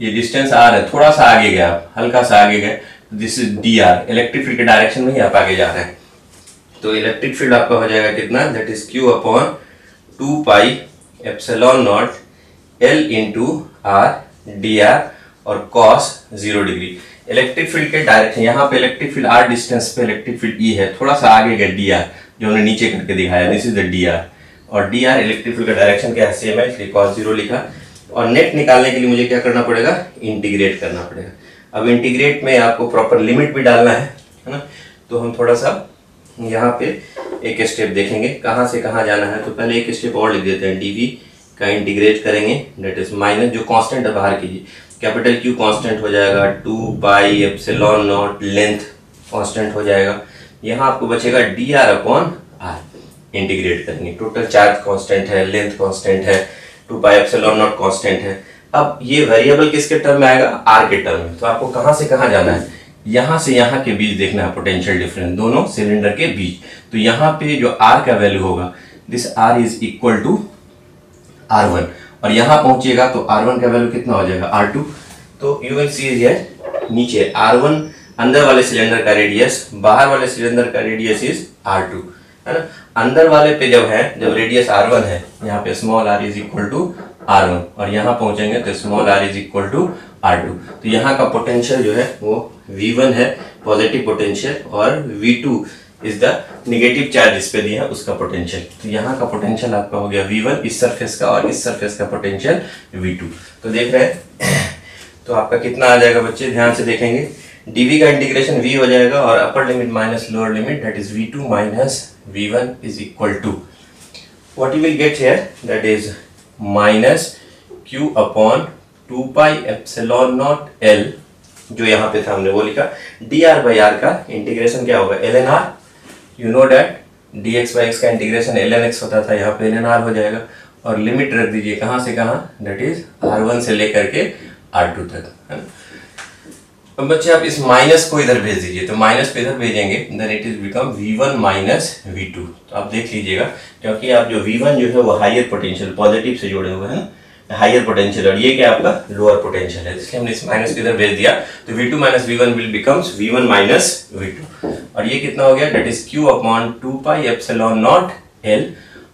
ये डिस्टेंस आर है, थोड़ा सा आगे गया, हल्का सा आगे गए this is D R electric field के डायरेक्शन में ही आप आगे जा रहे हैं। तो इलेक्ट्रिक फ़ील्ड आपका हो जाएगा कितना? That is Q upon two pi epsilon naught L into R D R और cos zero degree electric field के डायरेक्शन यहाँ पे इलेक्ट्रिक फ़ील्ड आर डिस्टेंस पे इलेक्ट्रिक फ़ील्ड ई है। थोड़ा सा आगे गया डी आर जो हमने नीचे करके दिखाया this is the D R और डी आर इलेक्ट्रिक फ़ील्ड का डायरेक्शन क्या है? सेम है, इसलिए कॉस ज़ीरो लिखा। और नेट निकालने के लिए मुझे क्या करना पड़ेगा? इंटीग्रेट करना पड़ेगा। अब इंटीग्रेट में आपको प्रॉपर लिमिट भी डालना है है ना? तो हम थोड़ा सा यहाँ पे एक स्टेप देखेंगे। कहाँ से कहाँ जाना है? तो पहले एक स्टेप और लिख देते हैं। डीवी का इंटीग्रेट करेंगे। डेट इज़ माइनस जो कॉन्स्टेंट है बाहर कीजिए कैपिटल क्यू कांस्टेंट हो जाएगा, two by epsilon naught length constant हो जाएगा। यहाँ आपको बचेगा D R upon R integrate करेंगे। टोटल चार्ज कांस्टेंट है लेंथ कांस्टेंट है, two by epsilon naught constant है। अब ये वेरिएबल किसके टर्म में आएगा? आर के टर्म में। तो आपको कहाँ से कहाँ जाना है? यहाँ से यहाँ के बीच देखना है पोटेंशियल डिफरेंस दोनों सिलेंडर के बीच। तो यहाँ पे जो आर का वैल्यू होगा this R is equal to R one और यहाँ पहुंचेगा तो आर वन का वैल्यू कितना हो जाएगा? आर टू तो यू विल सी हियर नीचे आर वन अंदर वाले सिलेंडर का रेडियस बाहर वाले सिलेंडर का रेडियस इज़ आर टू है ना? अंदर वाले पे जब है, जब रेडियस आर वन है, यहाँ पे small R is equal to R one और यहाँ पहुँचेंगे तो small R is equal to R two तो यहाँ का पोटेंशियल जो है, वो वी वन है पॉजिटिव पोटेंशियल और V two is the negative charge इस पे दिया उसका पोटेंशियल तो यहाँ का पोटेंशियल आपका हो गया वी वन इस सरफेस का और इस सरफेस का पोटेंशियल वी टू तो देख रहे हैं तो आपका कितना आ जाएगा बच्चे, ध्यान से देखेंगे। dv का इंटीग्रेशन v हो जाएगा और upper limit minus lower limit that is V two minus V one is equal to what you will get here that is minus q upon two pi epsilon naught L जो यहाँ पे था हमने वो लिखा। डी आर बाई आर का integration क्या होगा? L N R you know that D X by X का इंटीग्रेशन एल एन एक्स होता था, यहाँ पे एल एन आर हो जाएगा। और लिमिट रख दीजिए, कहाँ से कहाँ? दैट इज़ आर वन से लेकर के आर टू तक अब बच्चे, आप इस माइनस को इधर भेज दीजिए तो माइनस पे इधर भेजेंगे then it is become V one minus V two तो आप देख लीजिएगा, क्योंकि आप जो वी वन जो है, वो हाइयर पोटेंशियल पॉजिटिव से जुड़े हुए हैं हाइयर पोटेंशियल और ये क्या आपका लोअर पोटेंशियल है? इसलिए हमने इस माइनस को इधर भेज दिया। तो V two minus V one will becomes V one minus V two और ये कितना हो गया? That is Q upon two pi epsilon naught L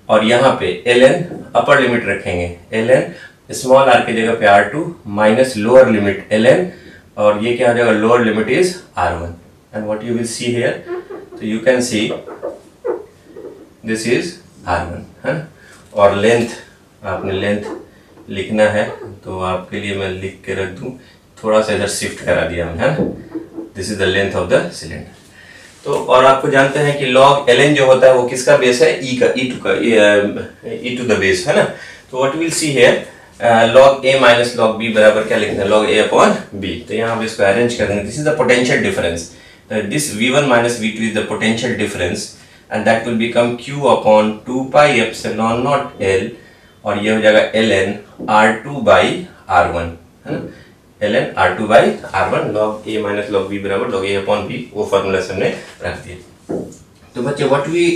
और यहाँ पे एल एन अपर लिमिट रखेंगे। एल एन स्मॉल आर की जगह पे R two minus lower limit L N और ये क्या हो जाएगा? Lower limit is R one and what you will see here तो you can see this is R one है? और लेंथ आपने लेंथ लिखना है तो आपके लिए मैं लिख के रख दूँ। थोड़ा सा इधर शिफ्ट करा दिया मैंने है this is the length of the cylinder तो और आपको जानते हैं कि लॉग एलएन जो होता है, वो किसका बेस है? ई e का ई e टू का ई टू द बेस है ना? तो what will see here log A minus log B बराबर क्या लिखना है? लॉग ए अपॉन बी तो यहाँ हम इसको अरेंज कर देंगे। This is the potential difference this V one minus V two is the potential difference and that will become Q upon two pi epsilon naught L और ये हो जाएगा L N R two by R one L N R two by R one log A minus log B बराबर log A upon B वो formula से हमने रख दिया। तो बच्चे what we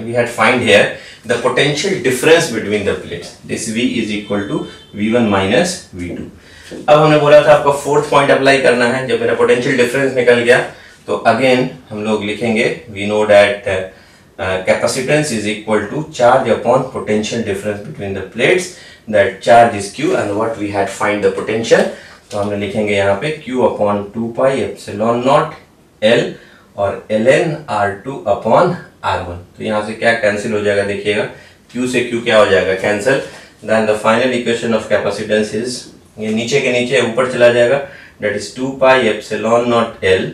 we had find here the potential difference between the plates, this v is equal to v1 minus v2 अब हमने बोला था आपको फोर्थ पॉइंट अप्लाई करना है, जब मेरा पोटेंशियल डिफरेंस निकल गया तो अगेन हम लोग लिखेंगे we know that capacitance is equal to charge upon potential difference between the plates that charge is Q and what we had find the potential तो हमने लिखेंगे यहाँ पे q upon two pi epsilon naught L और R two upon R one तो यहाँ से क्या कैंसिल हो जाएगा देखिएगा। Q से q क्या हो जाएगा? Cancel then the final equation of capacitance is ये नीचे के नीचे ऊपर चला जाएगा। That is two pi epsilon naught L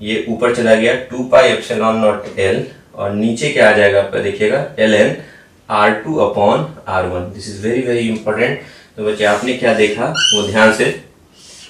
ये ऊपर चला गया two pi epsilon naught L और नीचे क्या आ जाएगा आपका देखिएगा, L N R two upon R one. This is very very important तो बच्चे, आपने क्या देखा? वो ध्यान से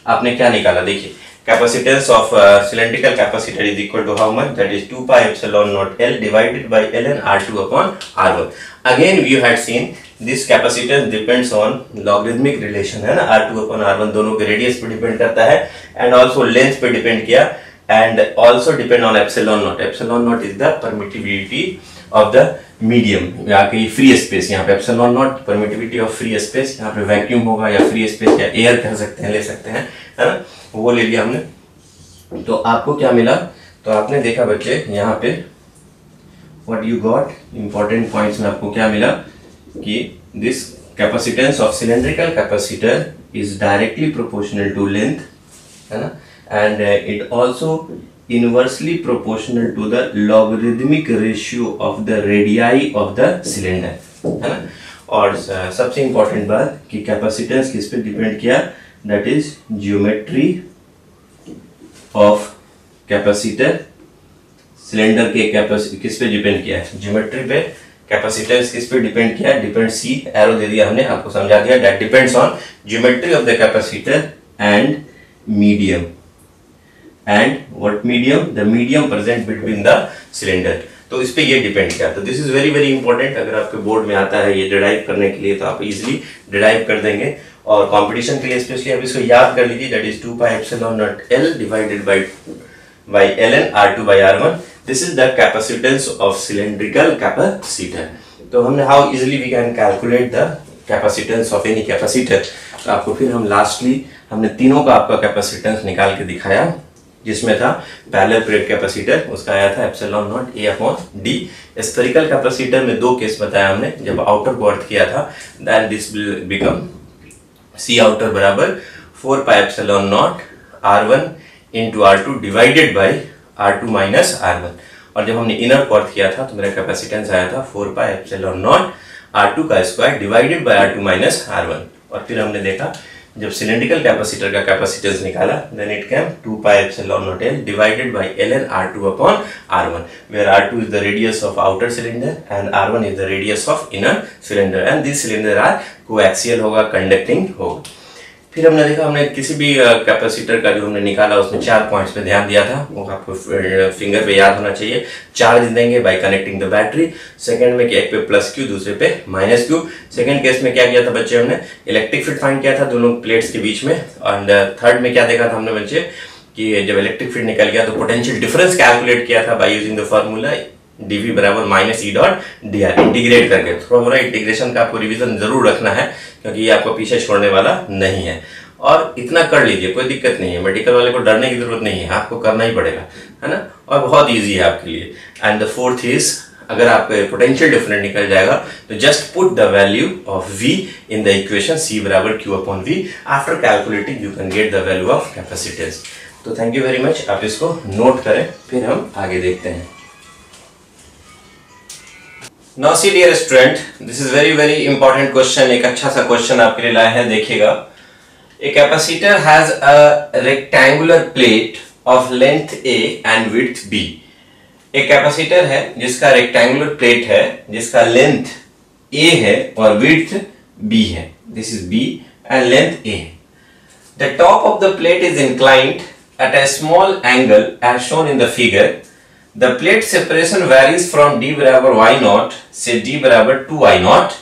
आपने क्या निकाला? देखिए capacitance of cylindrical capacitor is equal to how much that is two pi epsilon naught L divided by L N R two upon R one again you had seen this capacitor depends on logarithmic relation है ना? R two upon R one दोनों के radius पे depend करता है and also length पे depend किया। And also depend on epsilon naught epsilon naught is the permittivity of the medium यहाँ पे फ्री स्पेस यहाँ पे epsilon naught permittivity of free space यहाँ पे वैक्यूम होगा या फ्री स्पेस या एयर कह सकते हैं, ले सकते हैं, है ना? वो ले लिया हमने। तो आपको क्या मिला? तो आपने देखा बच्चे, यहाँ पे what you got important points में आपको क्या मिला? कि this capacitance of cylindrical capacitor is directly proportional to length है ना? And it also inversely proportional to the logarithmic ratio of the radii of the cylinder है ना? और uh, सबसे इंपॉर्टेंट बात कि कैपेसिटेंस किस पे डिपेंड किया? That is geometry of capacitor cylinder के कैपेसिटी किस पे डिपेंड किया? है ज्योमेट्री पे। कैपेसिटेंस किस पे डिपेंड किया? है डिपेंड सी एरो दे दिया हमने आपको समझा दिया। That depends on geometry of the capacitor and medium and what medium the medium present between the cylinder तो इस पे ये डिपेंड किया। तो this is very very important अगर आपके बोर्ड में आता है ये डिराइव करने के लिए तो आप इजिली डिराइव कर देंगे। और कंपटीशन के लिए स्पेशली आप इसको याद कर लीजिए। That is two pi epsilon naught L divided by by L N R two by R one this is the capacitance of cylindrical capacitor तो हमने how easily we can calculate the capacitance of any capacitor तो आपको फिर हम lastly हमने तीनों का आपका कैपेसिटेंस निकाल के दिखाया। जिसमें था पैरेलल प्लेट कैपेसिटर उसका आया था epsilon naught A upon D spherical capacitor में दो केस बताया हमने, जब आउटर को अर्थ किया था then this become C outer बराबर four pi epsilon naught R one into R two divided by R two minus R one और जब हमने इनर कॉर्थ किया था तो मेरा कैपेसिटेंस आया था four pi epsilon naught R two का square divided by R two minus R one और फिर हमने देखा जब सिलेंड्रिकल कैपेसिटर का कैपेसिटेंस निकाला then it came two pi epsilon naught L divided by L N R two upon R one where R two is the radius of outer cylinder and R one is the radius of inner cylinder and this cylinder R को होगा conducting होगा। फिर हमने देखा, हमने किसी भी capacitor का जो हमने निकाला उसमें चार पॉइंट्स पे ध्यान दिया था। वो आपको फिंगर पे याद होना चाहिए। चार्ज देंगे by connecting the battery second में एक पे प्लस क्यू दूसरे पे माइनस क्यू सेकंड केस में क्या किया था बच्चे हमने? इलेक्ट्रिक फ़ील्ड फाइंड किया था दोनों प्लेट्स के बीच में। एंड थर्ड में क्या देखा था हमने बच्चे? कि जब इलेक्ट्रिक फ़ील्ड निकल गया तो पोटेंशियल डिफरेंस कैलकुलेट किया था by using the formula DV बराबर minus E dot D R integrate करके। थोड़ा मोड़ा इंटीग्रेशन का आपको रिवीजन ज़रूर रखना है, क्योंकि ये आपको पीछे छोड़ने वाला नहीं है। और इतना कर लीजिए, कोई दिक्कत नहीं है। मेडिकल वाले को डरने की ज़रूरत नहीं है, आपको करना ही पड़ेगा, है ना? और बहुत ईजी है आपके लिए। एंड द फोर्थ इज़ अगर आपका पोटेंशियल डिफरेंट निकल जाएगा तो just put the value of v in the equation c बराबर q upon v after calculating you can get the value of capacitance तो थैंक यू वेरी मच आप इसको note करें, फिर हम आगे देखते हैं। Now see dear student this is very very important question एक अच्छा सा क्वेश्चन आपके लिए लाया है, देखिएगा। A capacitor has a rectangular plate of length A and width B एक कैपेसिटर है, जिसका रेक्टेंगुलर प्लेट है, जिसका लेंथ ए है और विड्थ बी है। This is B and length A the top of the plate is inclined at a small angle as shown in the figure The plate separation varies from d बराबर y naught से d बराबर 2 y naught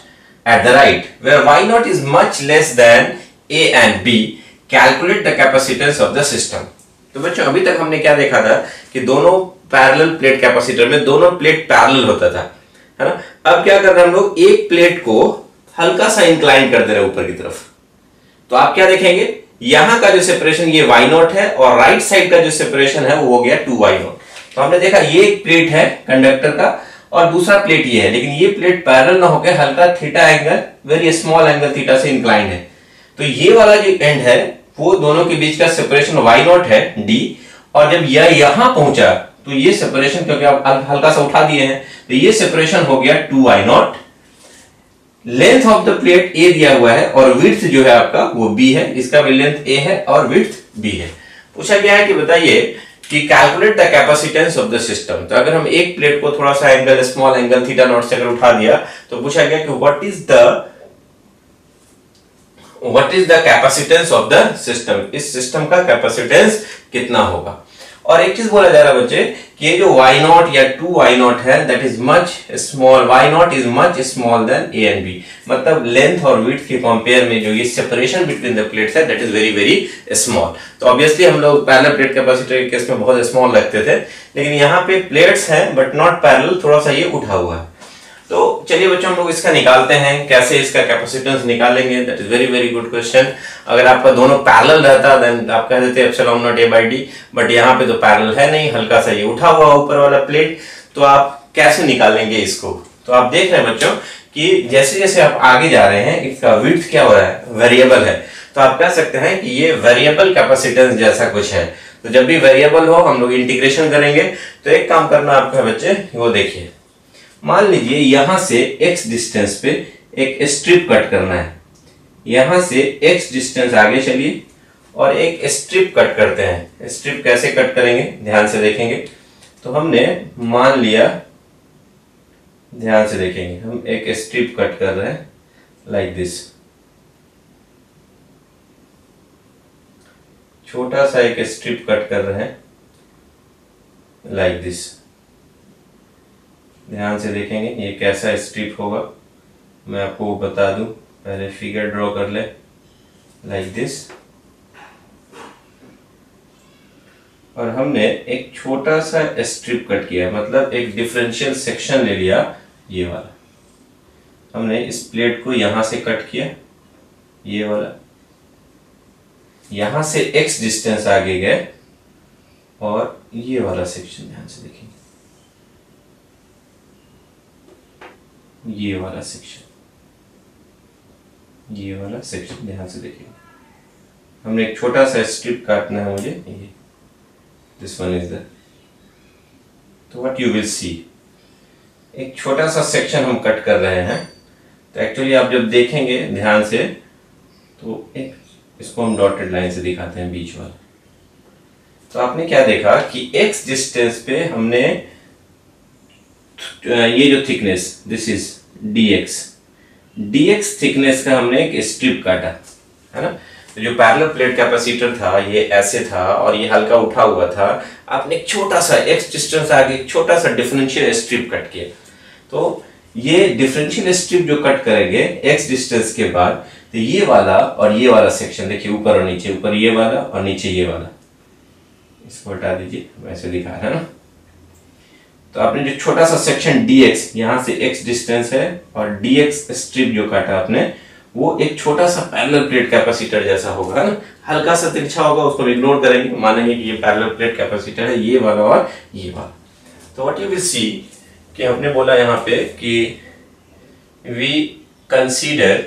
at the right, where y naught is much less than a and b. Calculate the capacitance of the system. तो बच्चों, अभी तक हमने क्या देखा था कि दोनों पैरेलल प्लेट कैपेसिटर में दोनों प्लेट पैरेलल होता था, है ना? अब क्या कर रहे हैं हम लोग? एक प्लेट को हल्का सा इंक्लाइन कर दे रहे ऊपर की तरफ़। तो आप क्या देखेंगे? यहाँ का जो सेपरेशन ये वाई नॉट है और राइट साइड का जो सेपरेशन है, वो हो गया टू वाई नॉट तो हमने देखा ये एक प्लेट है कंडक्टर का और दूसरा प्लेट ये है, लेकिन ये प्लेट पैरल ना होकर हल्का theta angle very small angle theta से इंक्लाइन है। तो ये वाला जो एंड है, वो दोनों के बीच का सेपरेशन वाई नॉट है डी और जब यह यहाँ पहुँचा तो ये सेपरेशन क्योंकि आप हल्का सा उठा दिए हैं तो ये सेपरेशन हो गया two Y naught length of the plate A दिया हुआ है, और विड्थ जो है आपका, वो बी है। इसका भी लेंथ ए है और विड्थ बी है। पूछा गया है कि बताइए कि calculate the capacitance of the system तो अगर हम एक प्लेट को थोड़ा सा angle small angle theta naught से अगर उठा दिया तो पूछा गया कि what is the what is the capacitance of the system इस सिस्टम का कैपेसिटेंस कितना होगा? और एक चीज़ बोला जा रहा है बच्चे, कि ये जो y नॉट या टू वाई नॉट है that is much small y naught is much small then a and b. मतलब लेंथ और विड्थ के कंपेयर में जो ये सेपरेशन बिटवीन द प्लेट्स है that is very very small तो ऑब्वियसली हम लोग पैरेलल प्लेट कैपेसिटर के केस में बहुत स्मॉल लगते थे, लेकिन यहाँ पे प्लेट्स हैं बट नॉट पैरेलल थोड़ा सा ये उठा हुआ है। तो चलिए बच्चों, हम लोग इसका निकालते हैं। कैसे इसका कैपेसिटेंस निकालेंगे? That is very very good question अगर आपका दोनों पैरेलल रहता देन आप कह देते epsilon naught A by D but यहाँ पे तो पैरेलल है नहीं, हल्का सा ये उठा हुआ ऊपर वाला प्लेट तो आप कैसे निकालेंगे इसको? तो आप देख रहे हैं बच्चों कि जैसे जैसे आप आगे जा रहे हैं, इसका विड्थ क्या हो रहा है? वेरिएबल है। तो आप कह सकते हैं कि ये वेरिएबल कैपेसिटेंस जैसा कुछ है। तो जब भी वेरिएबल हो, हम लोग इंटीग्रेशन करेंगे। तो एक काम करना आपका बच्चे, वो देखिए। मान लीजिए यहाँ से x डिस्टेंस पे एक स्ट्रिप कट करना है। यहाँ से x डिस्टेंस आगे चलिए और एक स्ट्रिप कट करते हैं। स्ट्रिप कैसे कट करेंगे? ध्यान से देखेंगे। तो हमने मान लिया, ध्यान से देखेंगे। हम एक स्ट्रिप कट कर रहे हैं लाइक दिस छोटा सा एक स्ट्रिप कट कर रहे हैं लाइक दिस ध्यान से देखेंगे ये कैसा स्ट्रिप होगा। मैं आपको बता दूँ, पहले फिगर ड्रॉ कर ले लाइक दिस और हमने एक छोटा सा स्ट्रिप कट किया मतलब एक डिफरेंशियल सेक्शन ले लिया, ये वाला। हमने इस प्लेट को यहाँ से कट किया, ये वाला। यहाँ से x डिस्टेंस आगे गए, और ये वाला सेक्शन ध्यान से देखेंगे। ये वाला सेक्शन ये वाला सेक्शन ध्यान से देखिए। हमने एक छोटा सा स्ट्रिप काटना है मुझे, ये। दिस वन इज़ द तो व्हाट यू विल सी एक छोटा सा सेक्शन हम कट कर रहे हैं। तो एक्चुअली आप जब देखेंगे ध्यान से तो एक इसको हम डॉटेड लाइन से दिखाते हैं बीच वाला। तो आपने क्या देखा कि एक्स डिस्टेंस पे हमने ये जो thickness this is dx. dx thickness का हमने एक स्ट्रिप काटा, है ना? तो जो पैरेलल प्लेट कैपेसिटर था, ये ऐसे था और ये हल्का उठा हुआ था, आपने एक छोटा सा एक्स डिस्टेंस आगे छोटा सा डिफरेंशियल स्ट्रिप कट किया। तो ये डिफरेंशियल स्ट्रिप जो कट करेंगे एक्स डिस्टेंस के बाद तो ये वाला और ये वाला सेक्शन देखिए, ऊपर और नीचे, ऊपर ये वाला और नीचे ये वाला। इसको हटा दीजिए, वैसे दिखा रहा है ना? तो आपने जो छोटा सा सेक्शन dx यहाँ से x डिस्टेंस है और dx स्ट्रिप जो काटा आपने, वो एक छोटा सा पैरेलल प्लेट कैपेसिटर जैसा होगा ना? हल्का सा तिरछा होगा, उसको इग्नोर करेंगे, मानेंगे कि ये पैरेलल प्लेट कैपेसिटर है, ये वाला और ये वाला। तो व्हाट यू विल सी कि हमने बोला यहाँ पे कि वी कंसीडर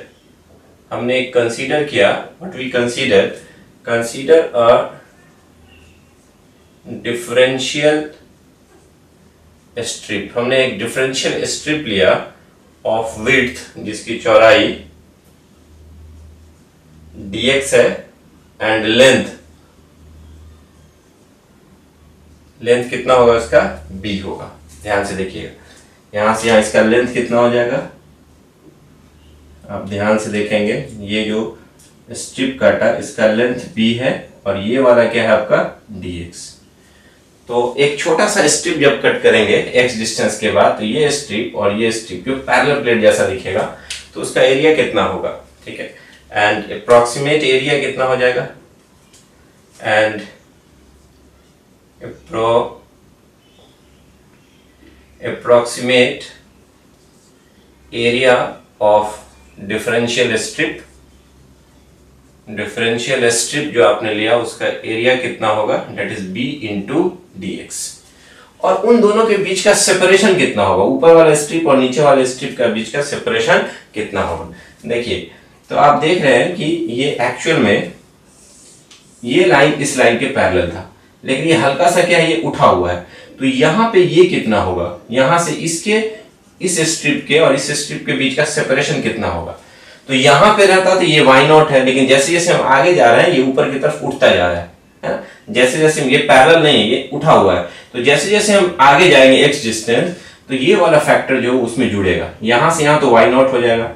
हमने कंसीडर किया what we consider consider a differential strip हमने एक डिफरेंशियल स्ट्रिप लिया ऑफ़ विड्थ जिसकी चौड़ाई dx है एंड लेंथ लेंथ कितना होगा इसका? B होगा। ध्यान से देखिएगा। यहाँ से यहाँ इसका लेंथ कितना हो जाएगा? आप ध्यान से देखेंगे। ये जो स्ट्रिप काटा, इसका लेंथ b है और ये वाला क्या है आपका? dx. तो एक छोटा सा स्ट्रिप जब कट करेंगे एक्स डिस्टेंस के बाद तो ये स्ट्रिप और ये स्ट्रिप जो पैरल प्लेट जैसा दिखेगा तो उसका एरिया कितना होगा, ठीक है? एंड अप्रोक्सीमेट एरिया कितना हो जाएगा? And approximate area of differential strip differential strip जो आपने लिया, उसका एरिया कितना होगा? That is B into X और उन दोनों के बीच का सेपरेशन कितना होगा? ऊपर वाला स्ट्रिप और नीचे वाले स्ट्रिप का बीच का सेपरेशन कितना होगा? देखिए तो आप देख रहे हैं कि ये एक्चुअल में, ये लाइन इस लाइन के पैरेलल था। लेकिन ये हल्का सा क्या है? ये उठा हुआ है। तो यहाँ पे ये कितना होगा? यहाँ से इसके, इस स्ट्रिप के और इस स्ट्रिप के बीच का सेपरेशन कितना होगा? तो यहाँ पे रहता तो ये वाई नॉट है, लेकिन जैसे जैसे हम आगे जा रहे हैं, ये ऊपर की तरफ़ उठता जा रहा है है जैसे जैसे ये पैरल नहीं है, ये उठा हुआ है। तो जैसे जैसे हम आगे जाएँगे एक्स डिस्टेंस तो ये वाला फैक्टर जो उसमें जुड़ेगा। यहाँ से यहाँ तो वाई नॉट हो जाएगा।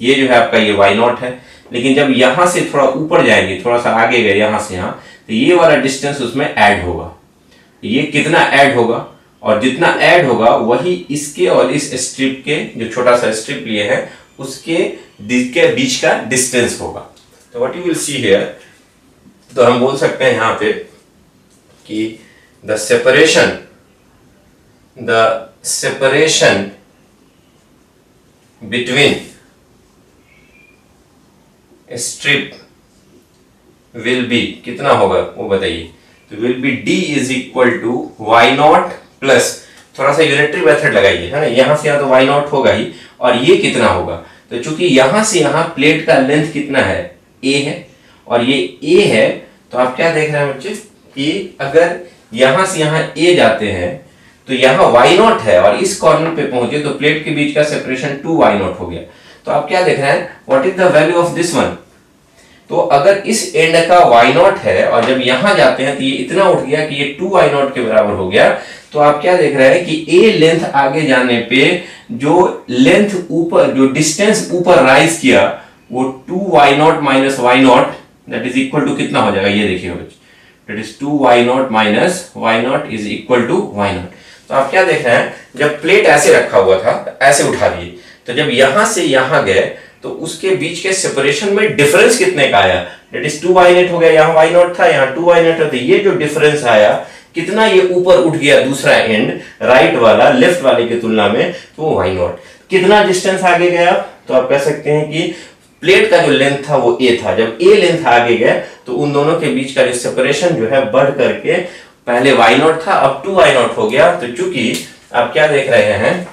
ये जो है आपका ये वाई नॉट है। लेकिन जब यहाँ से थोड़ा ऊपर जाएँगे, थोड़ा सा आगे गए यहाँ से यहाँ तो ये वाला डिस्टेंस उसमें ऐड होगा। ये कितना ऐड होगा? और जितना ऐड होगा, वही इसके और इस स्ट्रिप के, जो छोटा सा स्ट्रिप लिए है, उसके, के बीच का डिस्टेंस होगा। तो what you will see here तो हम बोल सकते हैं यहाँ पे कि the separation the separation between strip will be कितना होगा वो बताइए। तो will be D is equal to Y naught plus थोड़ा सा यूनिटरी मेथड लगाइए, है ना? यहाँ से यहाँ तो वाई नॉट होगा ही, और ये कितना होगा? तो चूँकि यहाँ से यहाँ प्लेट का लेंथ कितना है ए है और ये ए है तो आप क्या देख रहे हैं बच्चे? कि अगर यहाँ से यहाँ ए जाते हैं तो यहाँ वाई नॉट है और इस कॉर्नर पे पहुँचे तो प्लेट के बीच का सेपरेशन टू वाई नॉट हो गया। तो आप क्या देख रहे हैं? What is the value of this one तो अगर इस एंड का वाई नॉट है और जब यहाँ जाते हैं तो ये इतना उठ गया कि ये टू वाई नॉट के बराबर हो गया। तो आप क्या देख रहे हैं कि ए लेंथ आगे जाने पे जो लेंथ ऊपर, जो डिस्टेंस ऊपर राइज किया, वो two Y naught minus Y naught that is equal to कितना हो जाएगा? ये देखिए that is two Y naught minus Y naught is equal to Y naught तो आप क्या देख रहे हैं? जब प्लेट ऐसे रखा हुआ था, ऐसे उठा दिए। तो जब यहाँ से यहाँ गए तो उसके बीच के सेपरेशन में डिफरेंस कितने का आया? That is two Y naught हो गया। यहाँ वाई नॉट था, यहाँ टू वाई नेट था। ये जो डिफरेंस आया, कितना ये ऊपर उठ गया दूसरा एंड राइट वाला लेफ़्ट वाले की तुलना में तो वाई नॉट कितना डिस्टेंस आगे गया? तो आप कह सकते हैं कि प्लेट का जो लेंथ था वो ए था। जब ए लेंथ आगे गया तो उन दोनों के बीच का जो सेपरेशन जो है बढ़ करके पहले वाई नॉट था, अब टू वाई नॉट हो गया। तो चूँकि आप क्या देख रहे हैं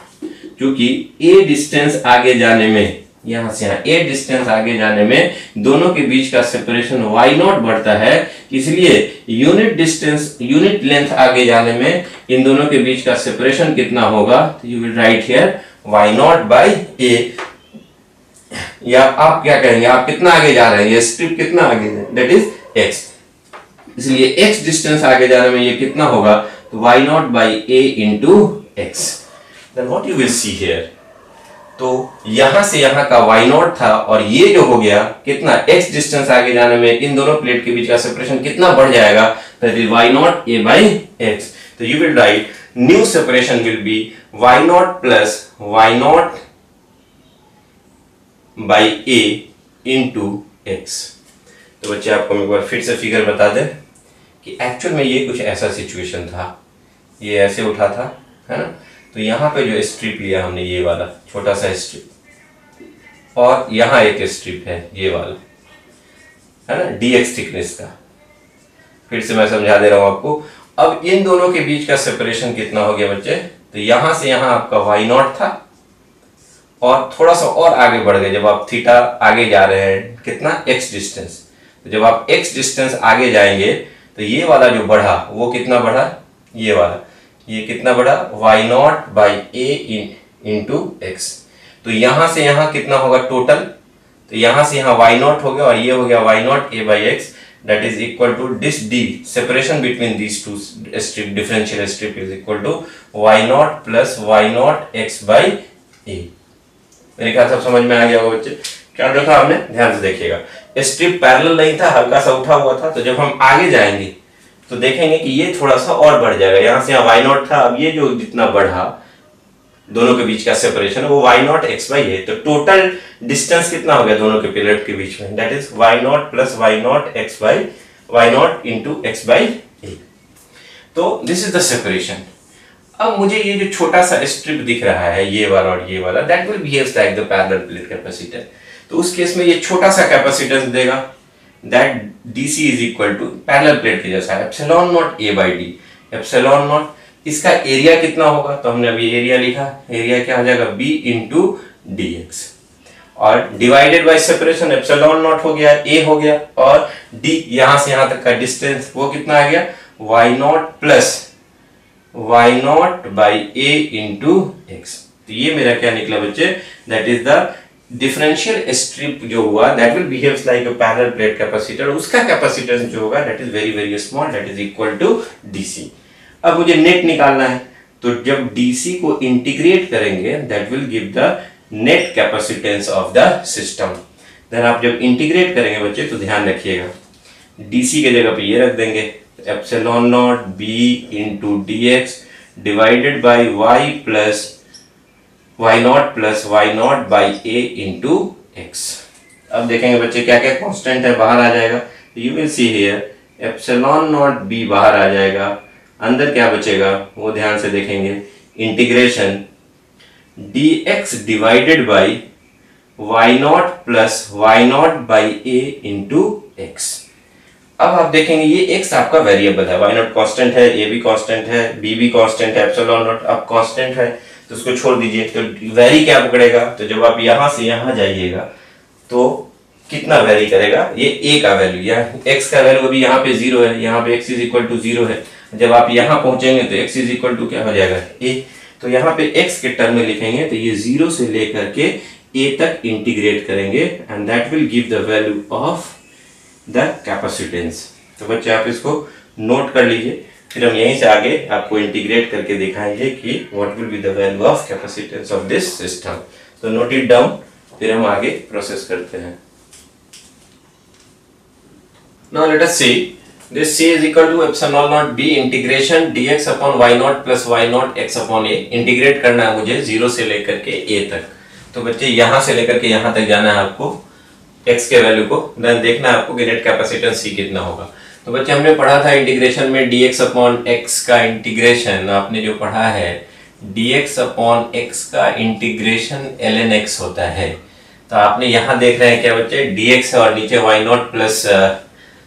क्योंकि ए डिस्टेंस आगे जाने में, यहाँ से यहाँ ए डिस्टेंस आगे जाने में दोनों के बीच का सेपरेशन वाई नॉट बढ़ता है। इसलिए यूनिट डिस्टेंस यूनिट लेंथ आगे जाने में इन दोनों के बीच का सेपरेशन कितना होगा? You will write here Y naught by A या आप क्या कहेंगे? आप कितना आगे जा रहे हैं? ये स्ट्रिप कितना आगे है? दैट इज़ एक्स इसलिए एक्स डिस्टेंस आगे जाने में ये कितना होगा? तो Y naught by A into X then what you will see here तो यहाँ से यहाँ का वाई नॉट था और ये जो हो गया, कितना एक्स डिस्टेंस आगे जाने में, इन दोनों प्लेट के बीच का सेपरेशन कितना बढ़ जाएगा? That is Y naught A by X तो you will write new separation will be Y naught plus Y naught by A into X तो बच्चे, आपको एक बार फिर से फिगर बता दें कि एक्चुअल में ये कुछ ऐसा सिचुएशन था। ये ऐसे उठा था, है ना? तो यहाँ पे जो स्ट्रिप लिया हमने, ये वाला, छोटा सा स्ट्रिप और यहाँ एक स्ट्रिप है, ये वाला। है ना? डीएक्स थिकनेस का। फिर से मैं समझा दे रहा हूँ आपको। अब इन दोनों के बीच का सेपरेशन कितना हो गया बच्चे? तो यहाँ से यहाँ आपका वाई नॉट था। और थोड़ा सा और आगे बढ़ गए। जब आप थीटा आगे जा रहे हैं, कितना? एक्स डिस्टेंस तो जब आप एक्स डिस्टेंस आगे जाएँगे तो ये वाला जो बढ़ा, वो कितना बढ़ा? ये वाला। ये कितना बड़ा Y naught by A in X तो यहाँ से यहाँ कितना होगा टोटल तो यहाँ से यहाँ वाई नॉट हो गया और ये हो गया Y naught A by X that is equal to this d, separation between these two strip, differential strip is equal to y naught plus y naught x by a मेरे ख्याल सब समझ में आ गया बच्चे। क्या देखा हमने ध्यान से देखिएगा। स्ट्रिप पैरेलल नहीं था, हल्का सा उठा हुआ था तो जब हम आगे जाएँगे तो देखेंगे कि ये थोड़ा सा और बढ़ जाएगा। यहाँ से यहाँ वाई नॉट था, अब ये जो जितना बढ़ा, दोनों के बीच का सेपरेशन है, वो वाई नॉट एक्स वाई है। तो टोटल डिस्टेंस कितना हो गया दोनों के पीरियड के बीच में? That is Y naught plus Y naught X Y Y naught into X by A this is is the separation अब मुझे ये जो छोटा सा स्ट्रिप दिख रहा है, ये वाला और ये वाला that will behaves like the parallel plate capacitor तो उस केस में ये छोटा सा कैपेसिटेंस देगा। That DC is equal to parallel plate के जैसा epsilon naught A by D epsilon naught इसका एरिया कितना होगा? तो हमने अभी एरिया लिखा। एरिया क्या हो जाएगा? बी इंटू डी और divided by separation epsilon naught हो गया ए हो गया, और डी यहाँ से यहाँ तक का डिस्टेंस वो कितना आ गया? Y naught plus Y naught by A into X तो ये मेरा क्या निकला बच्चे? That is the differential strip जो हुआ that will behaves like a plate capacitor उसका कैपेसिटेंस जो होगा that is very very small that is equal to DC अब मुझे नेट निकालना है। तो जब डीसी को इंटीग्रेट करेंगे that will give the net capacitance of the system then आप जब इंटीग्रेट करेंगे बच्चे तो ध्यान रखिएगा। डीसी के जगह पे ये रख देंगे। Epsilon naught B into D X divided by Y plus Y naught plus Y naught by A into X अब देखेंगे बच्चे क्या क्या कांस्टेंट है, बाहर आ जाएगा। You will see here epsilon naught B बाहर आ जाएगा। अंदर क्या बचेगा, वो ध्यान से देखेंगे। Integration D X divided by Y naught plus Y naught by A into X अब आप देखेंगे ये x आपका वेरिएबल है। वाई नॉट कॉन्स्टेंट है ए भी कॉन्स्टेंट है बी भी कॉन्स्टेंट है एप्सिलॉन नॉट अब कॉन्स्टेंट है। तो उसको छोड़ दीजिए तो वेरी क्या पकड़ेगा? तो जब आप यहाँ से यहाँ जाइएगा तो कितना वेरी करेगा? ये ए का वैल्यू या x का वैल्यू अभी यहाँ पे ज़ीरो है, यहाँ पे X is equal to zero है। जब आप यहाँ पहुँचेंगे तो एक्स इज़ इक्वल टू क्या हो जाएगा? ए तो यहाँ पे एक्स के टर्म में लिखेंगे तो ये ज़ीरो से लेकर के ए तक इंटीग्रेट करेंगे and that will give the value of the capacitance तो बच्चे, आप इसको नोट कर लीजिए। फिर हम यहीं से आगे आपको इंटीग्रेट करके दिखाएँगे कि what will be the value of capacitance of this system तो नोट इट डाउन फिर हम आगे प्रोसेस करते हैं। Now let us see This c is equal to epsilon naught b integration dx upon y naught plus y naught x upon a. Integrate करना है मुझे zero से लेकर के a तक। तो बच्चे, यहाँ से लेकर के यहाँ तक जाना है आपको। X के वैल्यू को देन देखना है आपको कि नेट कैपेसिटेंस c कितना होगा। तो बच्चे, हमने पढ़ा था इंटीग्रेशन में dx अपॉन x का इंटीग्रेशन आपने जो पढ़ा है, dx अपॉन x का इंटीग्रेशन ln x होता है। तो आपने यहाँ देख रहे हैं क्या बच्चे? dx है और नीचे y नॉट प्लस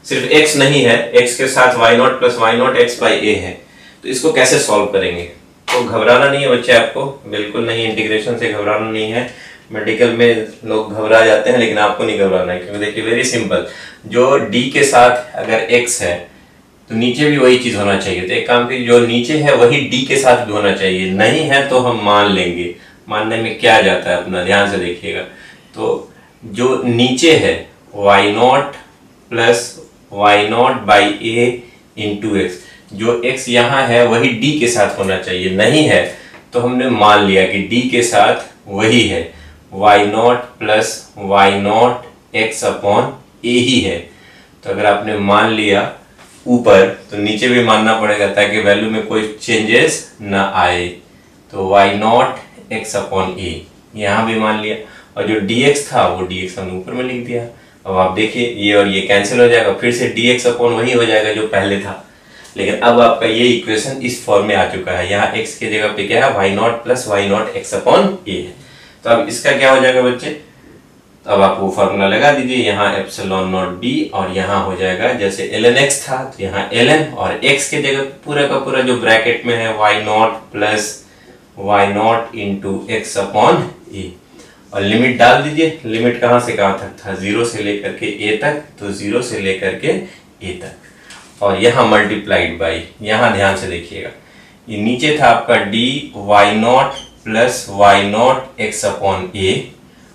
सिर्फ़ x नहीं है। x के साथ y naught plus Y naught X by है। तो इसको कैसे सॉल्व करेंगे? तो घबराना नहीं है बच्चे आपको। बिल्कुल नहीं इंटीग्रेशन से घबराना नहीं है। मेडिकल में लोग घबरा जाते हैं, लेकिन आपको नहीं घबराना है, क्योंकि देखिए वेरी सिंपल जो डी के साथ अगर एक्स है तो नीचे भी वही चीज़ होना चाहिए। तो एक काम की जो नीचे है, वही डी के साथ भी होना चाहिए। नहीं है तो हम मान लेंगे। मानने में क्या जाता है अपना? ध्यान से देखिएगा। तो जो नीचे है Y naught plus Y naught by A into X जो एक्स यहाँ है, वही डी के साथ होना चाहिए। नहीं है तो हमने मान लिया कि डी के साथ वही है। Y naught plus y naught x upon a ही है। तो अगर आपने मान लिया ऊपर तो नीचे भी मानना पड़ेगा ताकि वैल्यू में कोई चेंजेस ना आए। तो y naught x upon a यहाँ भी मान लिया। और जो डी एक्स था, वो डी एक्स हमने ऊपर में लिख दिया। अब आप देखिए, ये और ये कैंसिल हो जाएगा, फिर से डी एक्स अपॉन वही हो जाएगा जो पहले था। लेकिन अब आपका ये इक्वेशन इस फॉर्म में आ चुका है। यहाँ x के जगह पे क्या है? Y naught plus y naught x upon a है। तो अब इसका क्या हो जाएगा बच्चे? तो अब आप वो फॉर्मूला लगा दीजिए, यहाँ एप्सिलॉन नॉट बी और यहाँ हो जाएगा, जैसे एल एन एक्स था तो यहाँ एल एन और एक्स के जगह पूरा का पूरा जो ब्रैकेट में है y naught plus y naught into x upon a और लिमिट डाल दीजिए लिमिट कहाँ से, कहाँ तक था? ज़ीरो से लेकर के ए तक तो ज़ीरो से लेकर के ए तक। और यहाँ मल्टीप्लाइड बाई यहाँ ध्यान से देखिएगा। ये नीचे था आपका d y naught plus y naught x upon a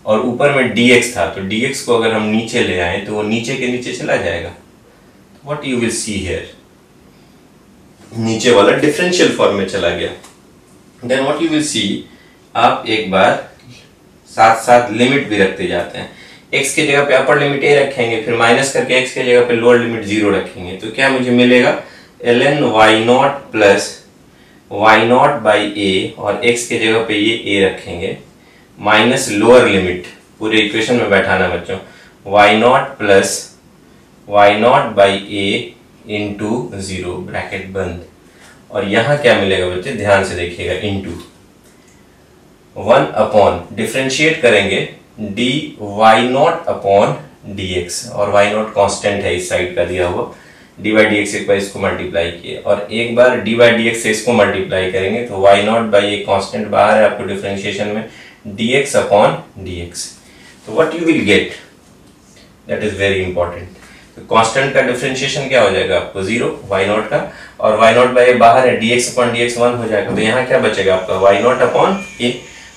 और ऊपर में डी एक्स था तो डी एक्स को अगर हम नीचे ले आए तो वो नीचे के नीचे चला जाएगा। What you will see here नीचे वाला डिफरेंशियल फॉर्म में चला गया। Then what you will see आप एक बार साथ साथ लिमिट भी रखते जाते हैं। x के जगह पे अपर लिमिट ए रखेंगे, फिर माइनस करके x के जगह पे लोअर लिमिट ज़ीरो रखेंगे। तो क्या मुझे मिलेगा? L n y naught plus y naught by a और x के जगह पे ये a रखेंगे। माइनस लोअर लिमिट पूरे इक्वेशन में बैठाना बच्चों। Y naught plus y naught by a into zero bracket बंद। और यहाँ क्या मिलेगा बच्चे? ध्यान से देखिएगा इनटू वन अपॉन डिफ्रेंशिएट करेंगे d y naught upon d x और वाई नॉट कॉन्स्टेंट है, इस साइड का दिया हुआ। डी वाई डी एक्स एक इसको मल्टीप्लाई किए। और एक बार डी वाई डी एक्स से इसको मल्टीप्लाई करेंगे तो वाई नॉट बाई एक कॉन्स्टेंट बाहर है आपको डिफ्रेंशिएशन में d x upon d x तो what you will get that is very important constant का डिफरेंशिएशन क्या हो जाएगा आपको? ज़ीरो वाई नॉट का। और वाई नॉट बाई बाहर है d x upon d x one हो जाएगा। तो यहाँ क्या बचेगा आपका? वाई नॉट अपॉन ए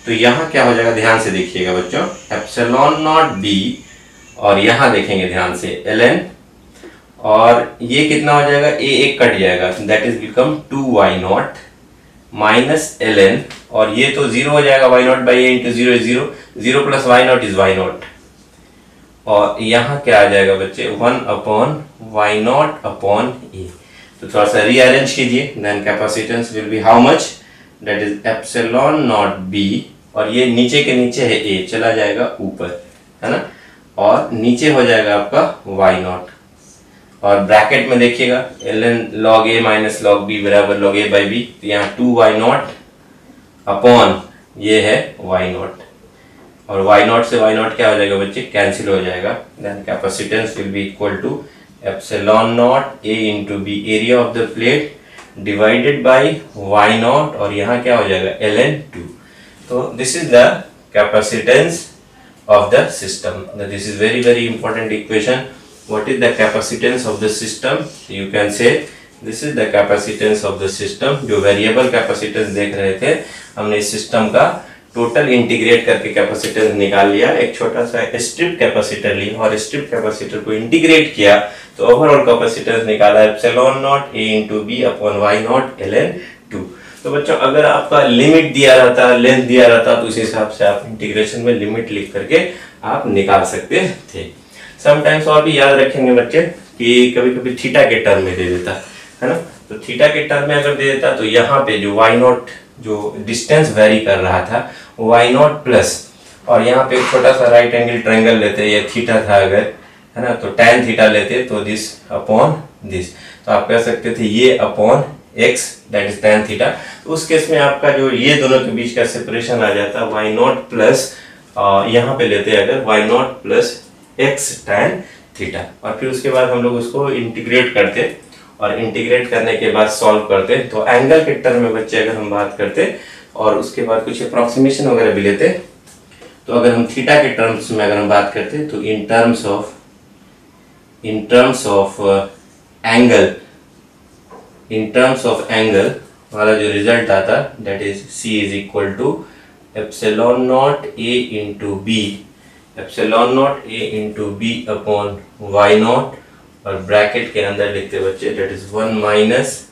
तो यहाँ क्या हो जाएगा? ध्यान से देखिएगा बच्चों। एप्सिलॉन नॉट बी और यहाँ देखेंगे ध्यान से। एल एन और ये कितना हो जाएगा? ए एक कट जाएगा। That is become two y naught minus l n और ये तो ज़ीरो हो जाएगा y naught by a into zero zero zero plus y naught is y naught और यहाँ क्या आ जाएगा बच्चे? One upon y naught upon a तो थोड़ा सा रीअरेंज कीजिए। Then capacitance will be how much that is epsilon naught b और ये नीचे के नीचे है ए चला जाएगा ऊपर, है ना? और नीचे हो जाएगा आपका वाई नॉट और ब्रैकेट में देखिएगा l n log a minus log b बराबर लॉग ए बाई बी तो यहाँ टू वाई नॉट अपॉन ये है वाई नॉट और वाई नॉट से वाई नॉट क्या हो जाएगा बच्चे? कैंसिल हो जाएगा। Then capacitance will be equal to epsilon naught a into b area of the plate divided by y naught और यहाँ क्या हो जाएगा? एल एन टू तो this is the capacitance of the system. Now this very very important equation. What is the capacitance of the system? You can say, this is the capacitance of the system. जो variable capacitance देख रहे थे, हमने इस system का total integrate करके capacitance निकाल लिया। एक छोटा सा स्ट्रिप कैपेसिटर लिया और स्ट्रिप कैपेसिटर को इंटीग्रेट किया। तो ओवरऑल कैपेसिटेंस निकाला epsilon naught a into b upon y naught l n तो बच्चों, अगर आपका लिमिट दिया रहता लेंथ दिया रहता तो उस हिसाब से आप इंटीग्रेशन में लिमिट लिख करके आप निकाल सकते थे। समटाइम्स और भी याद रखेंगे बच्चे कि कभी कभी थीटा के टर्म में दे देता, है ना? तो थीटा के टर्म में अगर दे देता तो यहाँ पे जो वाई नॉट जो डिस्टेंस वेरी कर रहा था वाई नॉट प्लस और यहाँ पे एक छोटा सा राइट एंगल ट्रेंगल लेते, ये थीटा था अगर, है ना? तो टेन थीटा लेते तो दिस अपॉन दिस तो आप कह सकते थे ये upon x that is tan theta. तो उस केस में आपका जो ये दोनों के बीच का सेपरेशन आ जाता वाई नॉट प्लस यहाँ पे लेते अगर y naught plus x tan theta और फिर उसके बाद हम लोग उसको इंटीग्रेट करते और इंटीग्रेट करने के बाद सॉल्व करते तो एंगल के टर्म में बच्चे अगर हम बात करते और उसके बाद कुछ अप्रोक्सीमेशन वगैरह भी लेते तो अगर हम थीटा के टर्म्स में अगर हम बात करते तो in terms of in terms of angle in terms of angle वाला जो रिज़ल्ट आता that is c is equal to epsilon naught a into b epsilon naught a into b upon y naught, और bracket के अंदर लिखते बच्चे that is one minus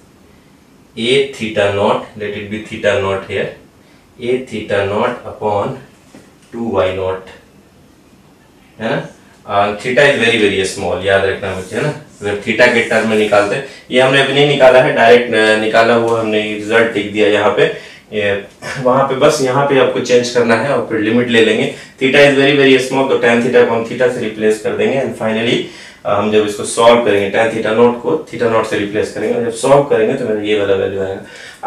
a theta naught let it be theta naught here a theta naught upon 2 y naught है ना? Theta is very very small याद रखना बच्चे, है ना? अगर थीटा के टर्म में निकालते हैं, ये हमने अभी नहीं निकाला है डायरेक्ट निकाला हुआ हमने रिज़ल्ट लिख दिया यहाँ पे, ये, वहाँ पे बस यहाँ पे आपको चेंज करना है, और फिर लिमिट ले लेंगे। Theta is very very small तो टेन थीटा को हम थीटा से रिप्लेस कर देंगे। एंड फाइनली हम जब इसको सॉल्व करेंगे टेन थीटा नोट को थीटा नोट से रिप्लेस करेंगे। जब सॉल्व करेंगे तो मेरा ये वाला वैल्यू आएगा।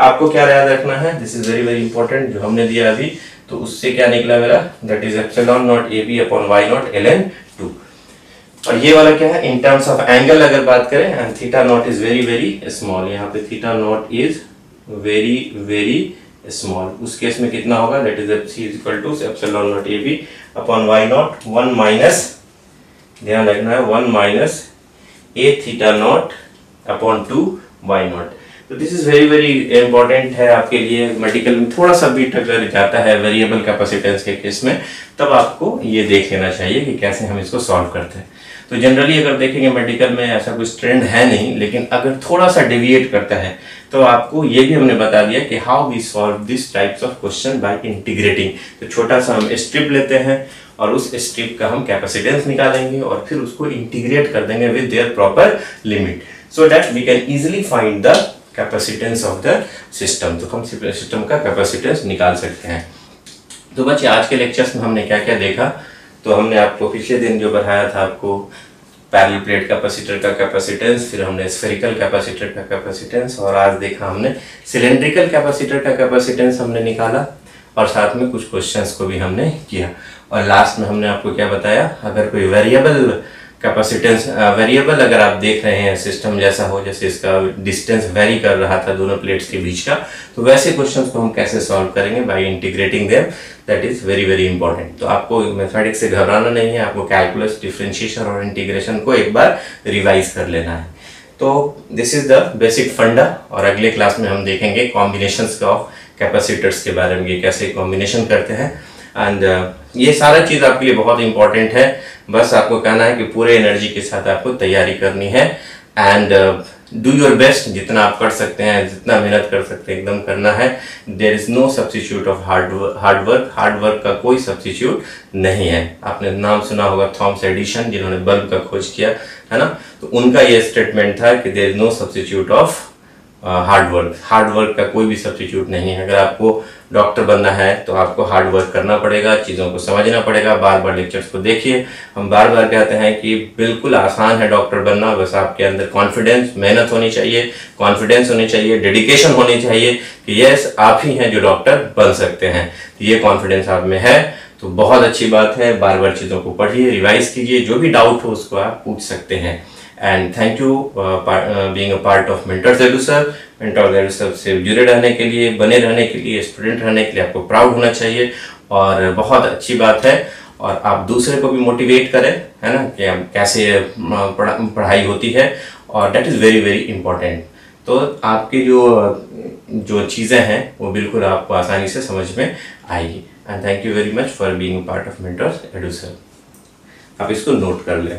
आपको क्या याद रखना है? This is very very important जो हमने दिया अभी तो उससे क्या निकला मेरा? That is epsilon naught a b upon y naught l n two और ये वाला क्या है? इन टर्म्स ऑफ़ एंगल अगर बात करें and theta naught is very very small यहाँ पे theta naught is very very small उस केस में कितना होगा? That is c is equal to epsilon naught a b upon y naught one minus ध्यान रखना है one minus a theta naught upon two y naught तो this is very very important है आपके लिए मेडिकल में। थोड़ा सा बीट अगर जाता है वेरिएबल कैपेसिटेंस के केस में, तब आपको ये देख लेना चाहिए कि कैसे हम इसको सॉल्व करते हैं। तो जनरली अगर देखेंगे मेडिकल में ऐसा कुछ ट्रेंड है नहीं, लेकिन अगर थोड़ा सा डिविएट करता है तो आपको ये भी हमने बता दिया कि how we solve this types of question by integrating तो छोटा सा हम स्ट्रिप लेते हैं और उस स्ट्रिप का हम कैपेसिटेंस निकालेंगे और फिर उसको इंटीग्रेट कर देंगे with their proper limit so that we can easily find the capacitance of the system तो हम सिस्टम का कैपेसिटेंस निकाल सकते हैं। तो बच्चे, आज के लेक्चर्स में हमने क्या क्या देखा? तो हमने आपको पिछले दिन जो पढ़ाया था आपको पैरल प्लेट कैपेसिटर का कैपेसिटेंस, फिर हमने स्फेरिकल कैपेसिटर का कैपेसिटेंस, और आज देखा हमने सिलेंड्रिकल कैपेसिटर का कैपेसिटेंस हमने निकाला, और साथ में कुछ क्वेश्चंस को भी हमने किया। और लास्ट में हमने आपको क्या बताया, अगर कोई वेरिएबल कैपेसिटेंस वेरिएबल अगर आप देख रहे हैं सिस्टम जैसा हो जैसे इसका डिस्टेंस वेरी कर रहा था दोनों प्लेट्स के बीच का तो वैसे क्वेश्चंस को हम कैसे सॉल्व करेंगे? By integrating them that is very very important तो आपको मैथमेटिक्स से घबराना नहीं है आपको कैलकुलस डिफ्रेंशिएशन और इंटीग्रेशन को एक बार रिवाइज कर लेना है। तो दिस इज़ द बेसिक फंडा और अगले क्लास में हम देखेंगे कॉम्बिनेशन ऑफ़ कैपेसिटर्स के बारे में कैसे कॉम्बिनेशन करते हैं। एंड uh, ये सारा चीज़ आपके लिए बहुत इंपॉर्टेंट है। बस आपको कहना है कि पूरे एनर्जी के साथ आपको तैयारी करनी है। एंड डू योर बेस्ट जितना आप कर सकते हैं, जितना मेहनत कर सकते हैं, एकदम करना है। There is no substitute of hard hard work hard work का कोई सब्सिट्यूट नहीं है। आपने नाम सुना होगा थॉम्स एडिशन जिन्होंने बल्ब का खोज किया, है ना? तो उनका ये स्टेटमेंट था कि there is no substitute of hard work hard work का कोई भी सब्सिट्यूट नहीं है। अगर आपको डॉक्टर बनना है तो आपको हार्ड वर्क करना पड़ेगा, चीज़ों को समझना पड़ेगा। बार बार लेक्चर्स को देखिए। हम बार बार कहते हैं कि बिल्कुल आसान है डॉक्टर बनना। बस आपके अंदर कॉन्फिडेंस मेहनत होनी चाहिए। कॉन्फिडेंस होनी चाहिए डेडिकेशन होनी चाहिए कि यस आप ही हैं जो डॉक्टर बन सकते हैं। ये कॉन्फिडेंस आप में है। तो बहुत अच्छी बात है। बार बार चीज़ों को पढ़िए रिवाइज कीजिए। जो भी डाउट हो, उसको आप पूछ सकते हैं। And thank you being a part of Mentor जेलू sir Mentor जेलू सर से जुड़े रहने के लिए बने रहने के लिए स्टूडेंट रहने के लिए आपको प्राउड होना चाहिए और बहुत अच्छी बात है। और आप दूसरे को भी मोटिवेट करें है ना कि कैसे पढ़ा, पढ़ाई होती है। और that is very very important तो आपकी जो जो चीज़ें हैं वो बिल्कुल आपको आसानी से समझ में आएगी। And thank you very much for being part of Mentors Edu sir आप इसको नोट कर लें।